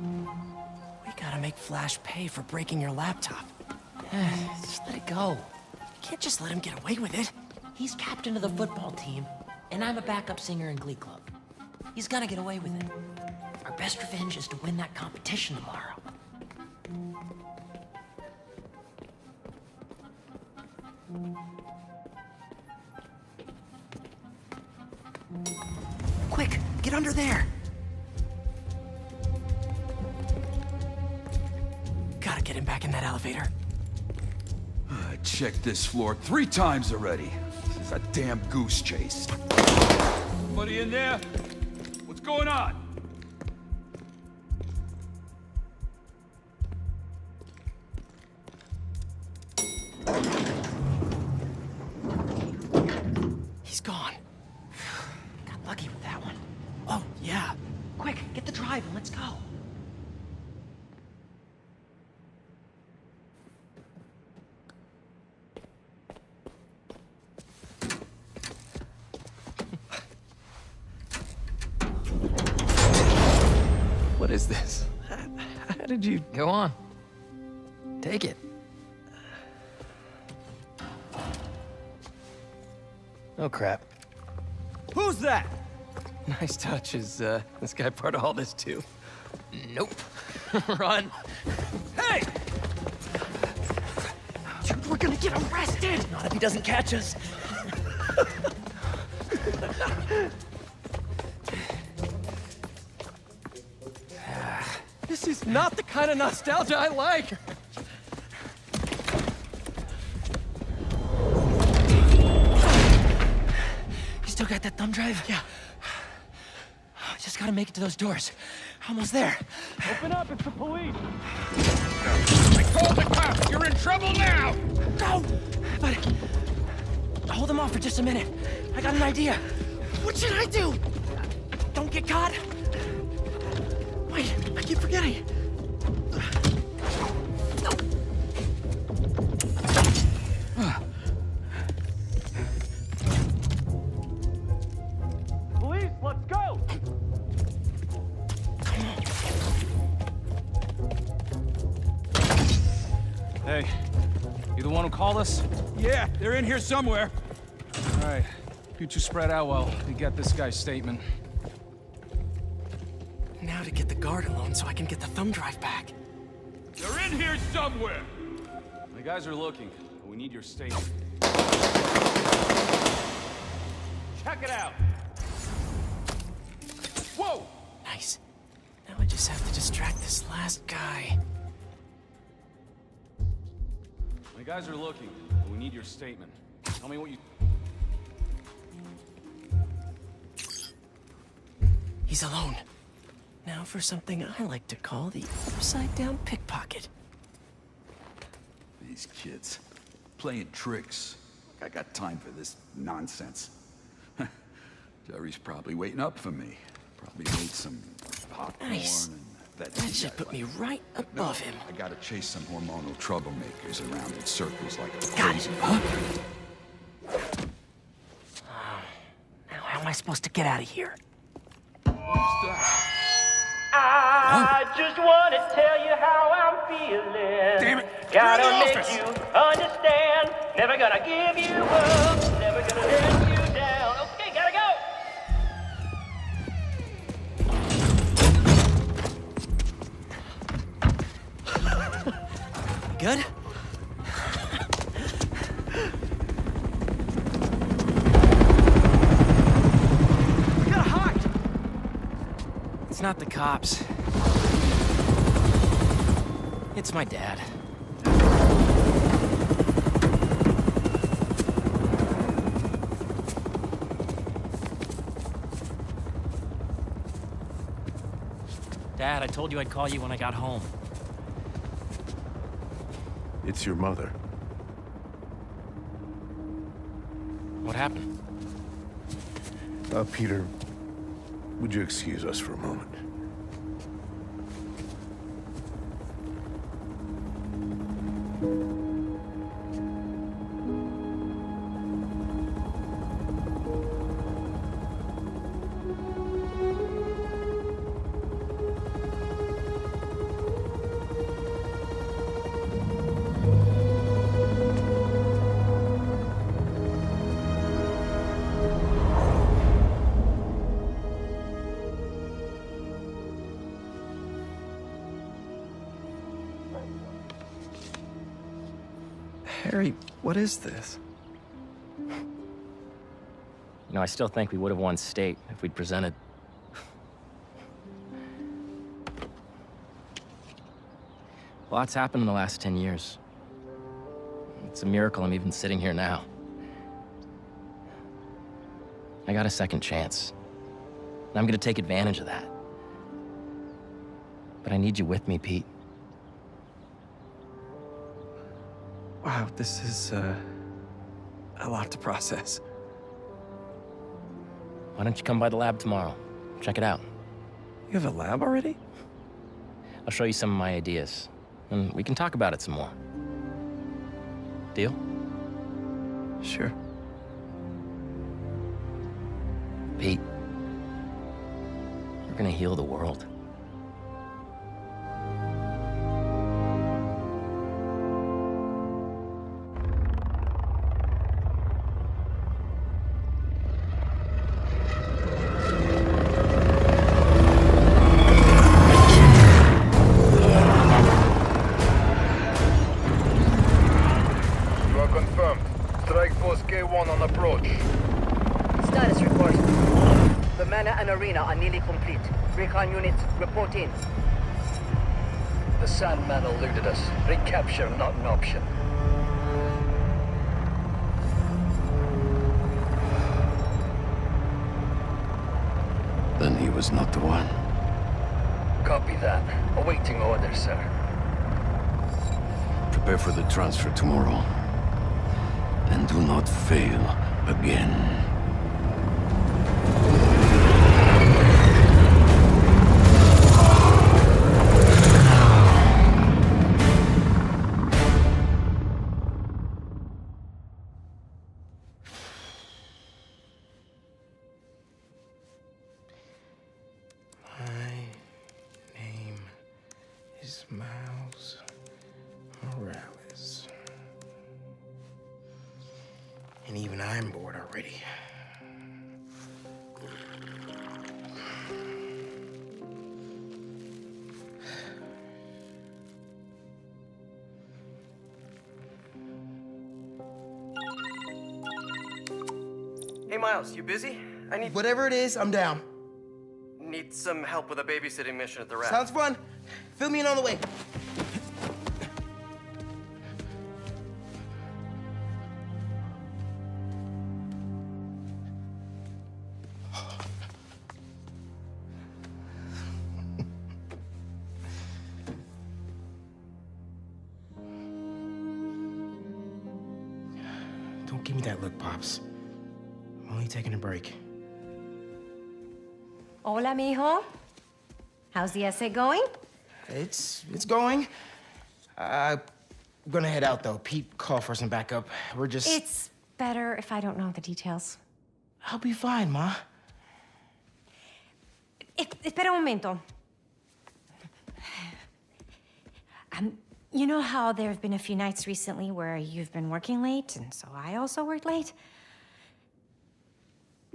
Speaker 2: We gotta make Flash pay for breaking your laptop.
Speaker 19: Eh, just let it go.
Speaker 2: You can't just let him get away with it.
Speaker 19: He's captain of the football team, and I'm a backup singer in Glee Club. He's gonna get away with it. Our best revenge is to win that competition tomorrow.
Speaker 21: This floor three times already. This is a damn goose chase. Somebody in there? What's going on?
Speaker 2: Did you...
Speaker 24: Go on. Take it. Oh, crap.
Speaker 2: Who's that? Nice touch. Is uh, this guy part of all this too?
Speaker 24: Nope. Run.
Speaker 2: Hey!
Speaker 19: Dude, we're gonna get arrested!
Speaker 24: Not if he doesn't catch us.
Speaker 2: This is not the kind of nostalgia I like.
Speaker 19: You still got that thumb drive? Yeah. I just gotta make it to those doors. Almost there.
Speaker 25: Open up, it's the police! I called the cops! You're in trouble now!
Speaker 19: No! But... Hold them off for just a minute. I got an idea. What should I do? Don't get caught? Wait, I keep forgetting.
Speaker 21: They're in here somewhere.
Speaker 7: All right, you two spread out while we get this guy's statement.
Speaker 19: Now to get the guard alone so I can get the thumb drive back.
Speaker 21: They're in here somewhere!
Speaker 7: The guys are looking. We need your statement.
Speaker 25: Check it out!
Speaker 21: Whoa!
Speaker 19: Nice. Now I just have to distract this last guy.
Speaker 7: The guys are looking. We need your statement. Tell me what you...
Speaker 19: He's alone. Now for something I like to call the upside-down pickpocket.
Speaker 21: These kids. Playing tricks. I got time for this nonsense. Jerry's probably waiting up for me. Probably made some popcorn
Speaker 19: Nice.
Speaker 21: and that.
Speaker 19: That should put me right above him.
Speaker 21: I gotta chase some hormonal troublemakers around in circles like a
Speaker 19: Got
Speaker 21: crazy.
Speaker 19: it. Ah, now how am I supposed to get out of here?
Speaker 25: I just want to tell you how I'm feeling.
Speaker 21: Damn it!
Speaker 25: Gotta
Speaker 21: You're in the
Speaker 25: make
Speaker 21: office.
Speaker 25: you understand. Never gonna give you up. Never gonna let
Speaker 19: Good?
Speaker 2: We gotta hide!
Speaker 19: It's not the cops. It's my dad. Dad, I told you I'd call you when I got home.
Speaker 5: It's your mother.
Speaker 19: What happened?
Speaker 5: Uh, Peter, would you excuse us for a moment?
Speaker 2: Is this?
Speaker 19: You know, I still think we would have won state if we'd presented. Lots happened in the last 10 years. It's a miracle I'm even sitting here now. I got a second chance. And I'm gonna take advantage of that. But I need you with me, Pete.
Speaker 2: Wow, this is, uh, a lot to process.
Speaker 19: Why don't you come by the lab tomorrow? Check it out.
Speaker 2: You have a lab already?
Speaker 19: I'll show you some of my ideas, and we can talk about it some more. Deal?
Speaker 2: Sure.
Speaker 19: Pete, we're gonna heal the world.
Speaker 26: Sandman eluded us. Recapture not an option.
Speaker 27: Then he was not the one.
Speaker 26: Copy that. Awaiting orders, sir.
Speaker 27: Prepare for the transfer tomorrow. And do not fail again.
Speaker 1: Miles,
Speaker 2: you busy? I need
Speaker 1: Whatever it is, I'm down.
Speaker 2: need some help with a babysitting mission at the raft.
Speaker 1: Sounds fun. Fill me in on the way. Break.
Speaker 28: Hola, mijo. How's the essay going?
Speaker 1: It's it's going. Uh, I'm gonna head out though. Pete called for some backup. We're just.
Speaker 28: It's better if I don't know the details.
Speaker 1: I'll be fine, Ma.
Speaker 28: Espera un momento. Um, you know how there have been a few nights recently where you've been working late, and so I also worked late?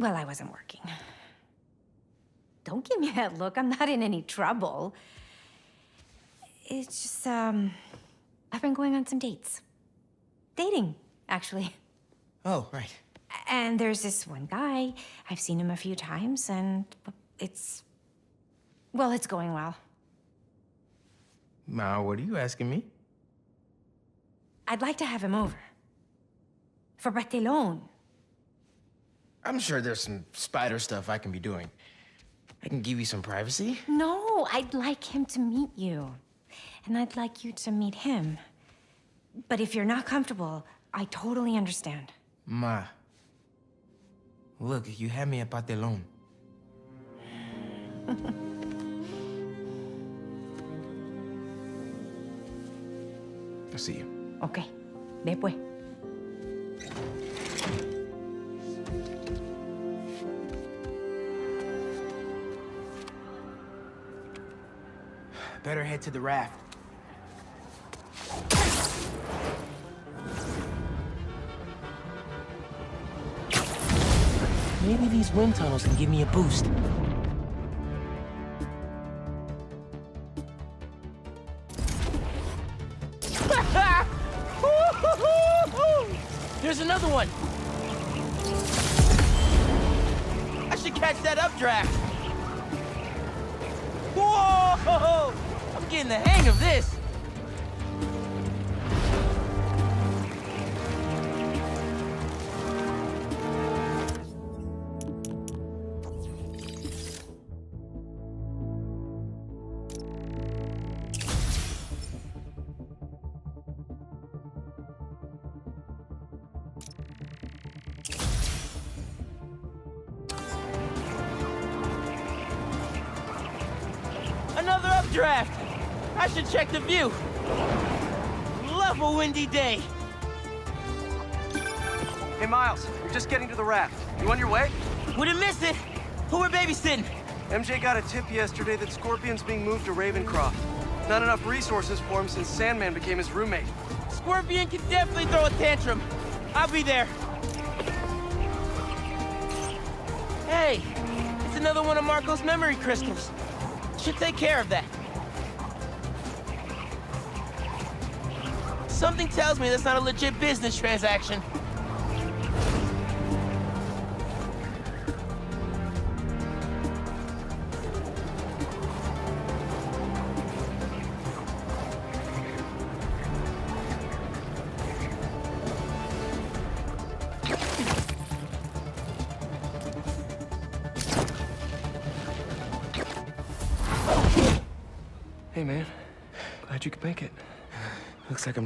Speaker 28: Well, I wasn't working. Don't give me that look. I'm not in any trouble. It's just, um, I've been going on some dates. Dating, actually.
Speaker 1: Oh, right.
Speaker 28: And there's this one guy. I've seen him a few times, and it's. Well, it's going well.
Speaker 1: Ma, what are you asking me?
Speaker 28: I'd like to have him over. For Pastelón.
Speaker 1: I'm sure there's some spider stuff I can be doing. I can give you some privacy.
Speaker 28: No, I'd like him to meet you. And I'd like you to meet him. But if you're not comfortable, I totally understand.
Speaker 1: Ma. Look, you had me at Pastelón. I'll see you.
Speaker 28: Ok, después.
Speaker 1: Better head to the raft. Maybe these wind tunnels can give me a boost. There's another one. I should catch that updraft. Getting the hang of this. The view. Love a windy day.
Speaker 2: Hey, Miles, we're just getting to the raft. You on your way?
Speaker 1: Wouldn't miss it. Who we're babysitting?
Speaker 2: MJ got a tip yesterday that Scorpion's being moved to Ravencroft. Not enough resources for him since Sandman became his roommate.
Speaker 1: Scorpion can definitely throw a tantrum. I'll be there. Hey, it's another one of Marko's memory crystals. Should take care of that. Something tells me that's not a legit business transaction.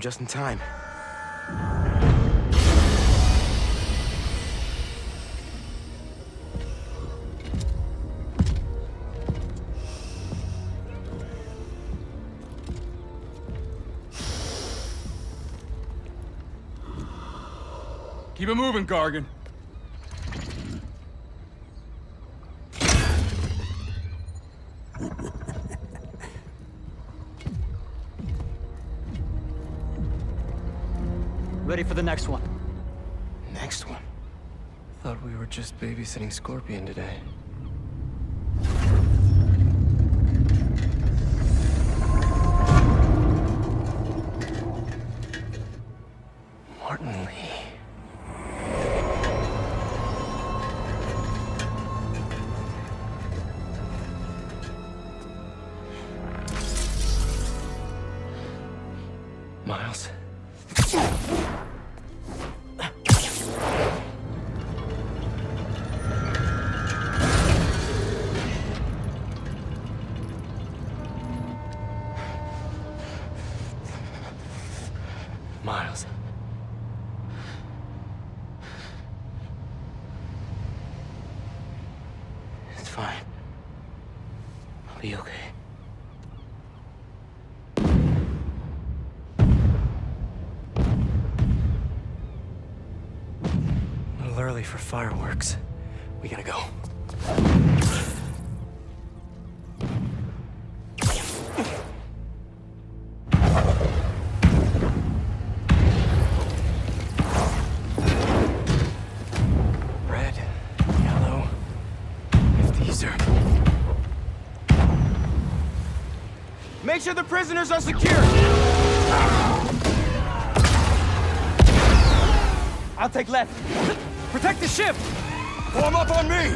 Speaker 1: Just in time.
Speaker 7: Keep it moving, Gargan.
Speaker 29: For the next one.
Speaker 1: Next one.
Speaker 2: Thought we were just babysitting Scorpion today.
Speaker 1: Fine. I'll be okay.
Speaker 2: A little early for fireworks. We gotta go.
Speaker 1: Sure the prisoners are secure. I'll take left.
Speaker 2: Protect the ship!
Speaker 30: Form up on me!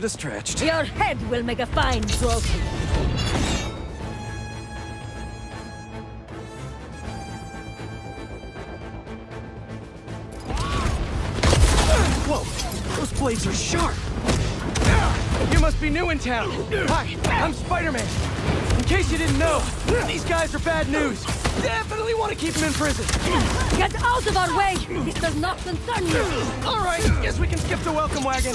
Speaker 2: Should have stretched.
Speaker 25: Your head will make a fine trophy.
Speaker 2: Whoa! Those blades are sharp! You must be new in town. Hi, I'm Spider-Man. In case you didn't know, these guys are bad news. Definitely want to keep them in prison.
Speaker 25: Get out of our way! This does not concern you!
Speaker 2: All right, guess we can skip the welcome wagon.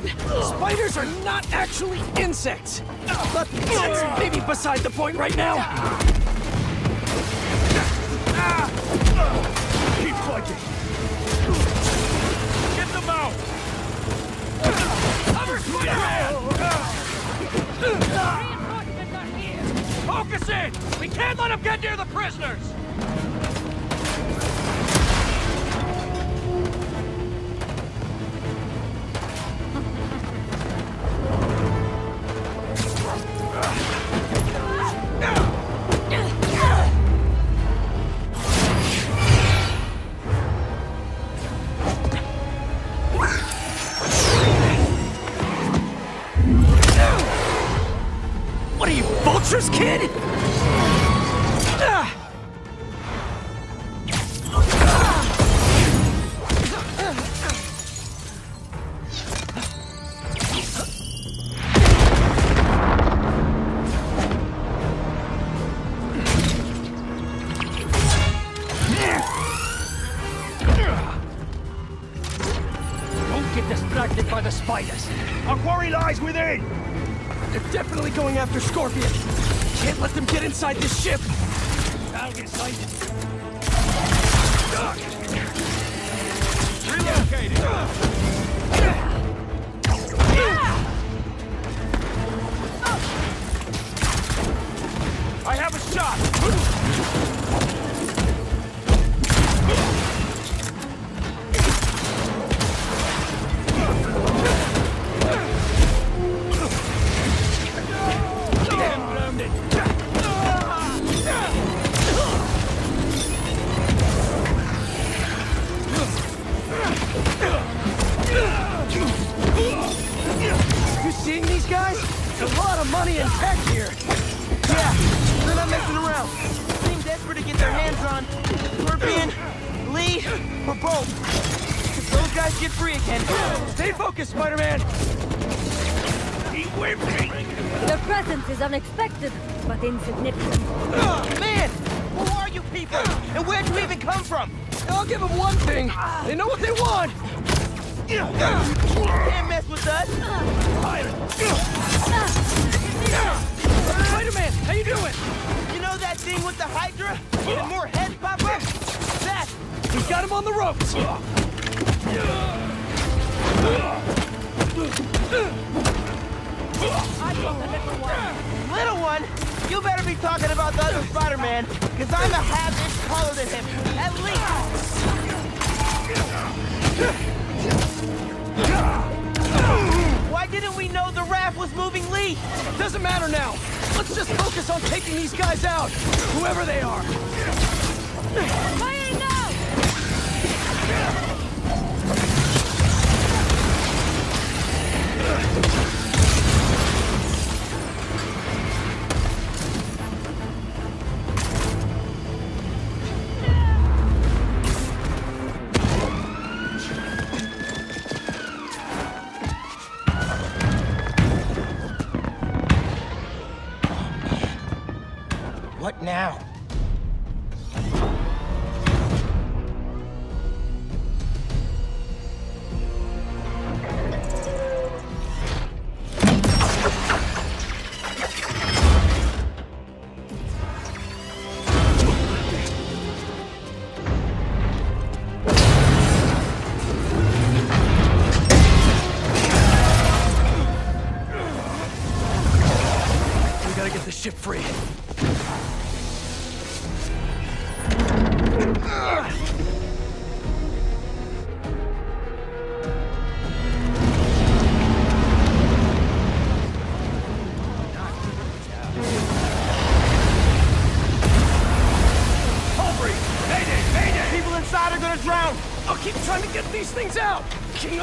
Speaker 2: correction. Spiders are not actually insects. But that's maybe beside the point right now.
Speaker 1: Keep fighting. Get them out.
Speaker 2: Cover
Speaker 1: Focus in! We can't let them get near the prisoners!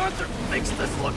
Speaker 2: Arthur makes this look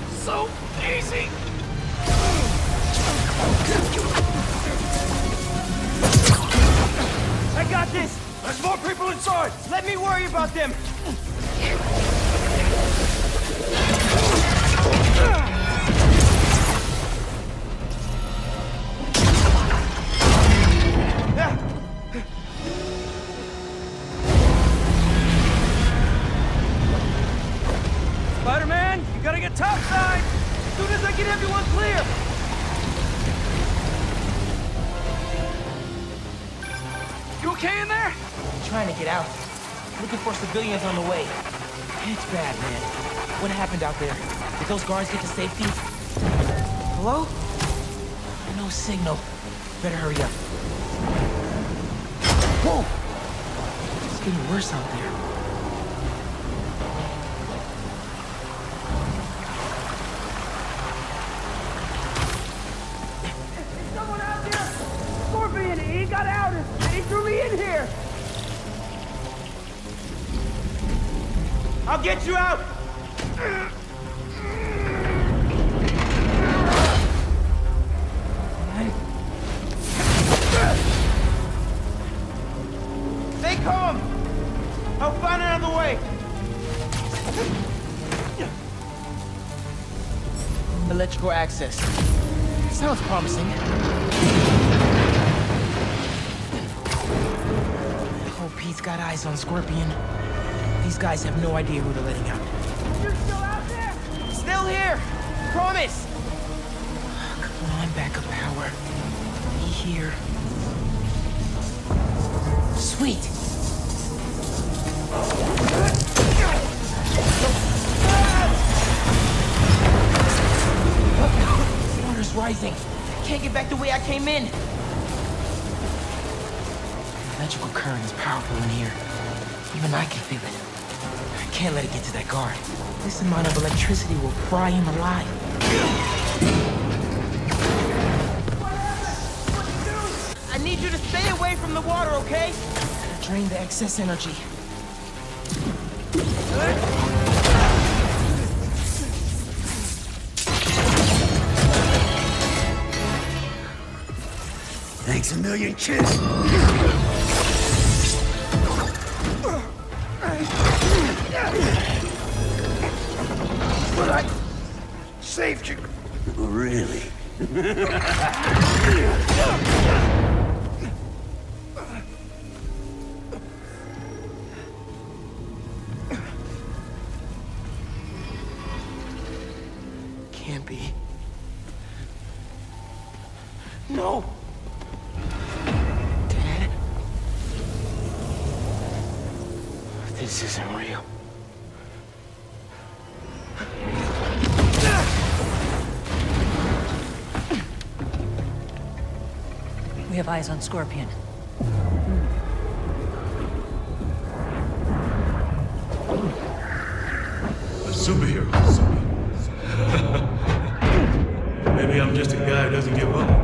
Speaker 1: those guards get to safety? Hello? No signal. Better hurry up. Whoa! It's getting worse out there. These guys have no idea who they're letting out.
Speaker 2: You're still out there?
Speaker 1: Still here! Promise! Come on, backup power. Be here. Sweet! Water's rising. I Can't get back the way I came in. The electrical current is powerful in here. Even I can feel it. I can't let it get to that guard. This amount of electricity will fry him alive. I need you to stay away from the water, okay? Drain the excess energy.
Speaker 8: Thanks a million, kids.
Speaker 1: No. Dad? This isn't real.
Speaker 29: We have eyes on Scorpion.
Speaker 6: A superhero. Maybe I'm just a guy who doesn't give up.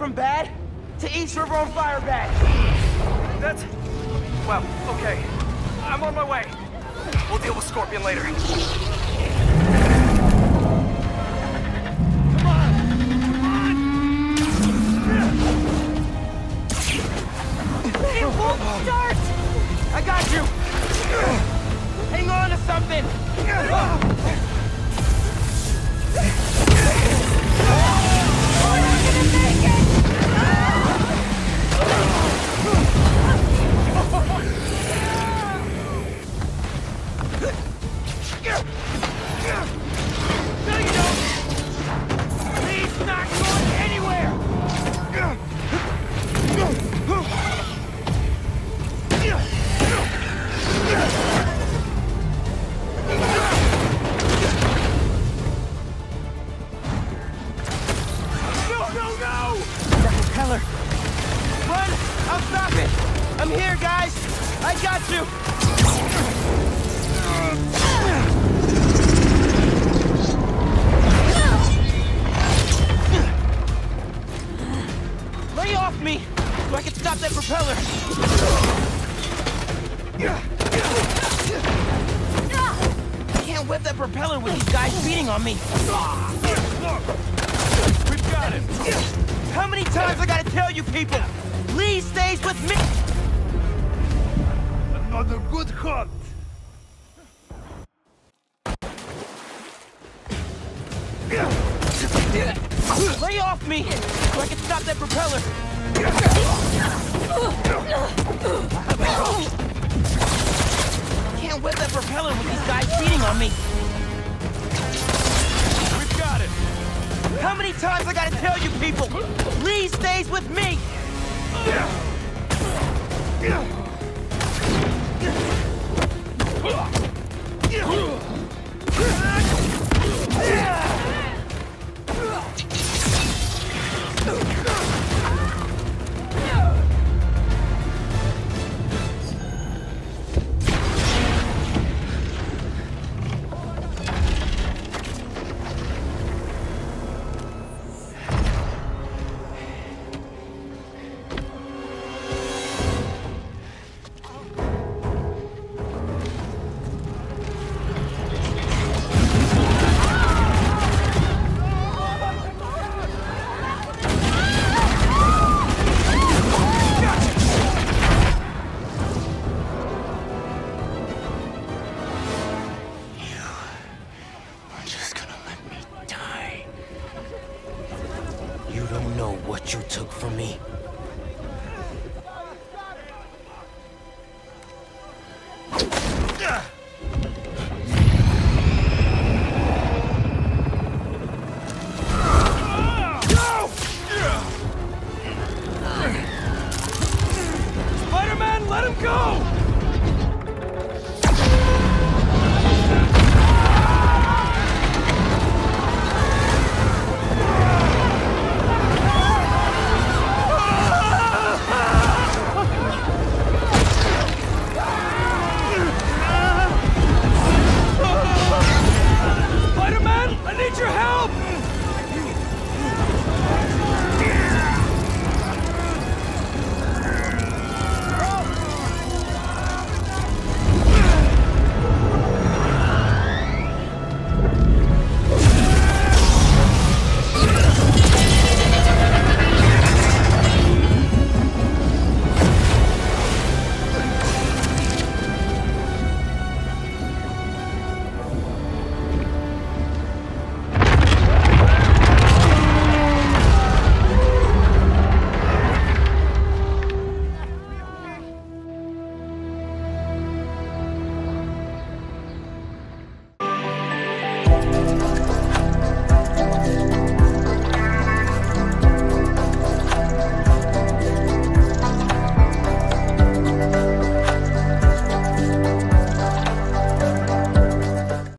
Speaker 1: from bad to East River on fire bad.
Speaker 2: That's... Well, okay. I'm on my way. We'll deal with Scorpion later.
Speaker 1: I got you! Lay off me! So I can stop that propeller! I can't whip that propeller with these guys beating on me! We've got him! How many times I gotta tell you people? Li stays with me!
Speaker 31: on good hunt!
Speaker 1: Lay off me! So I can stop that propeller! Can't whip that propeller with these guys cheating on me!
Speaker 21: We've got it!
Speaker 1: How many times I gotta tell you people? Li stays with me! You're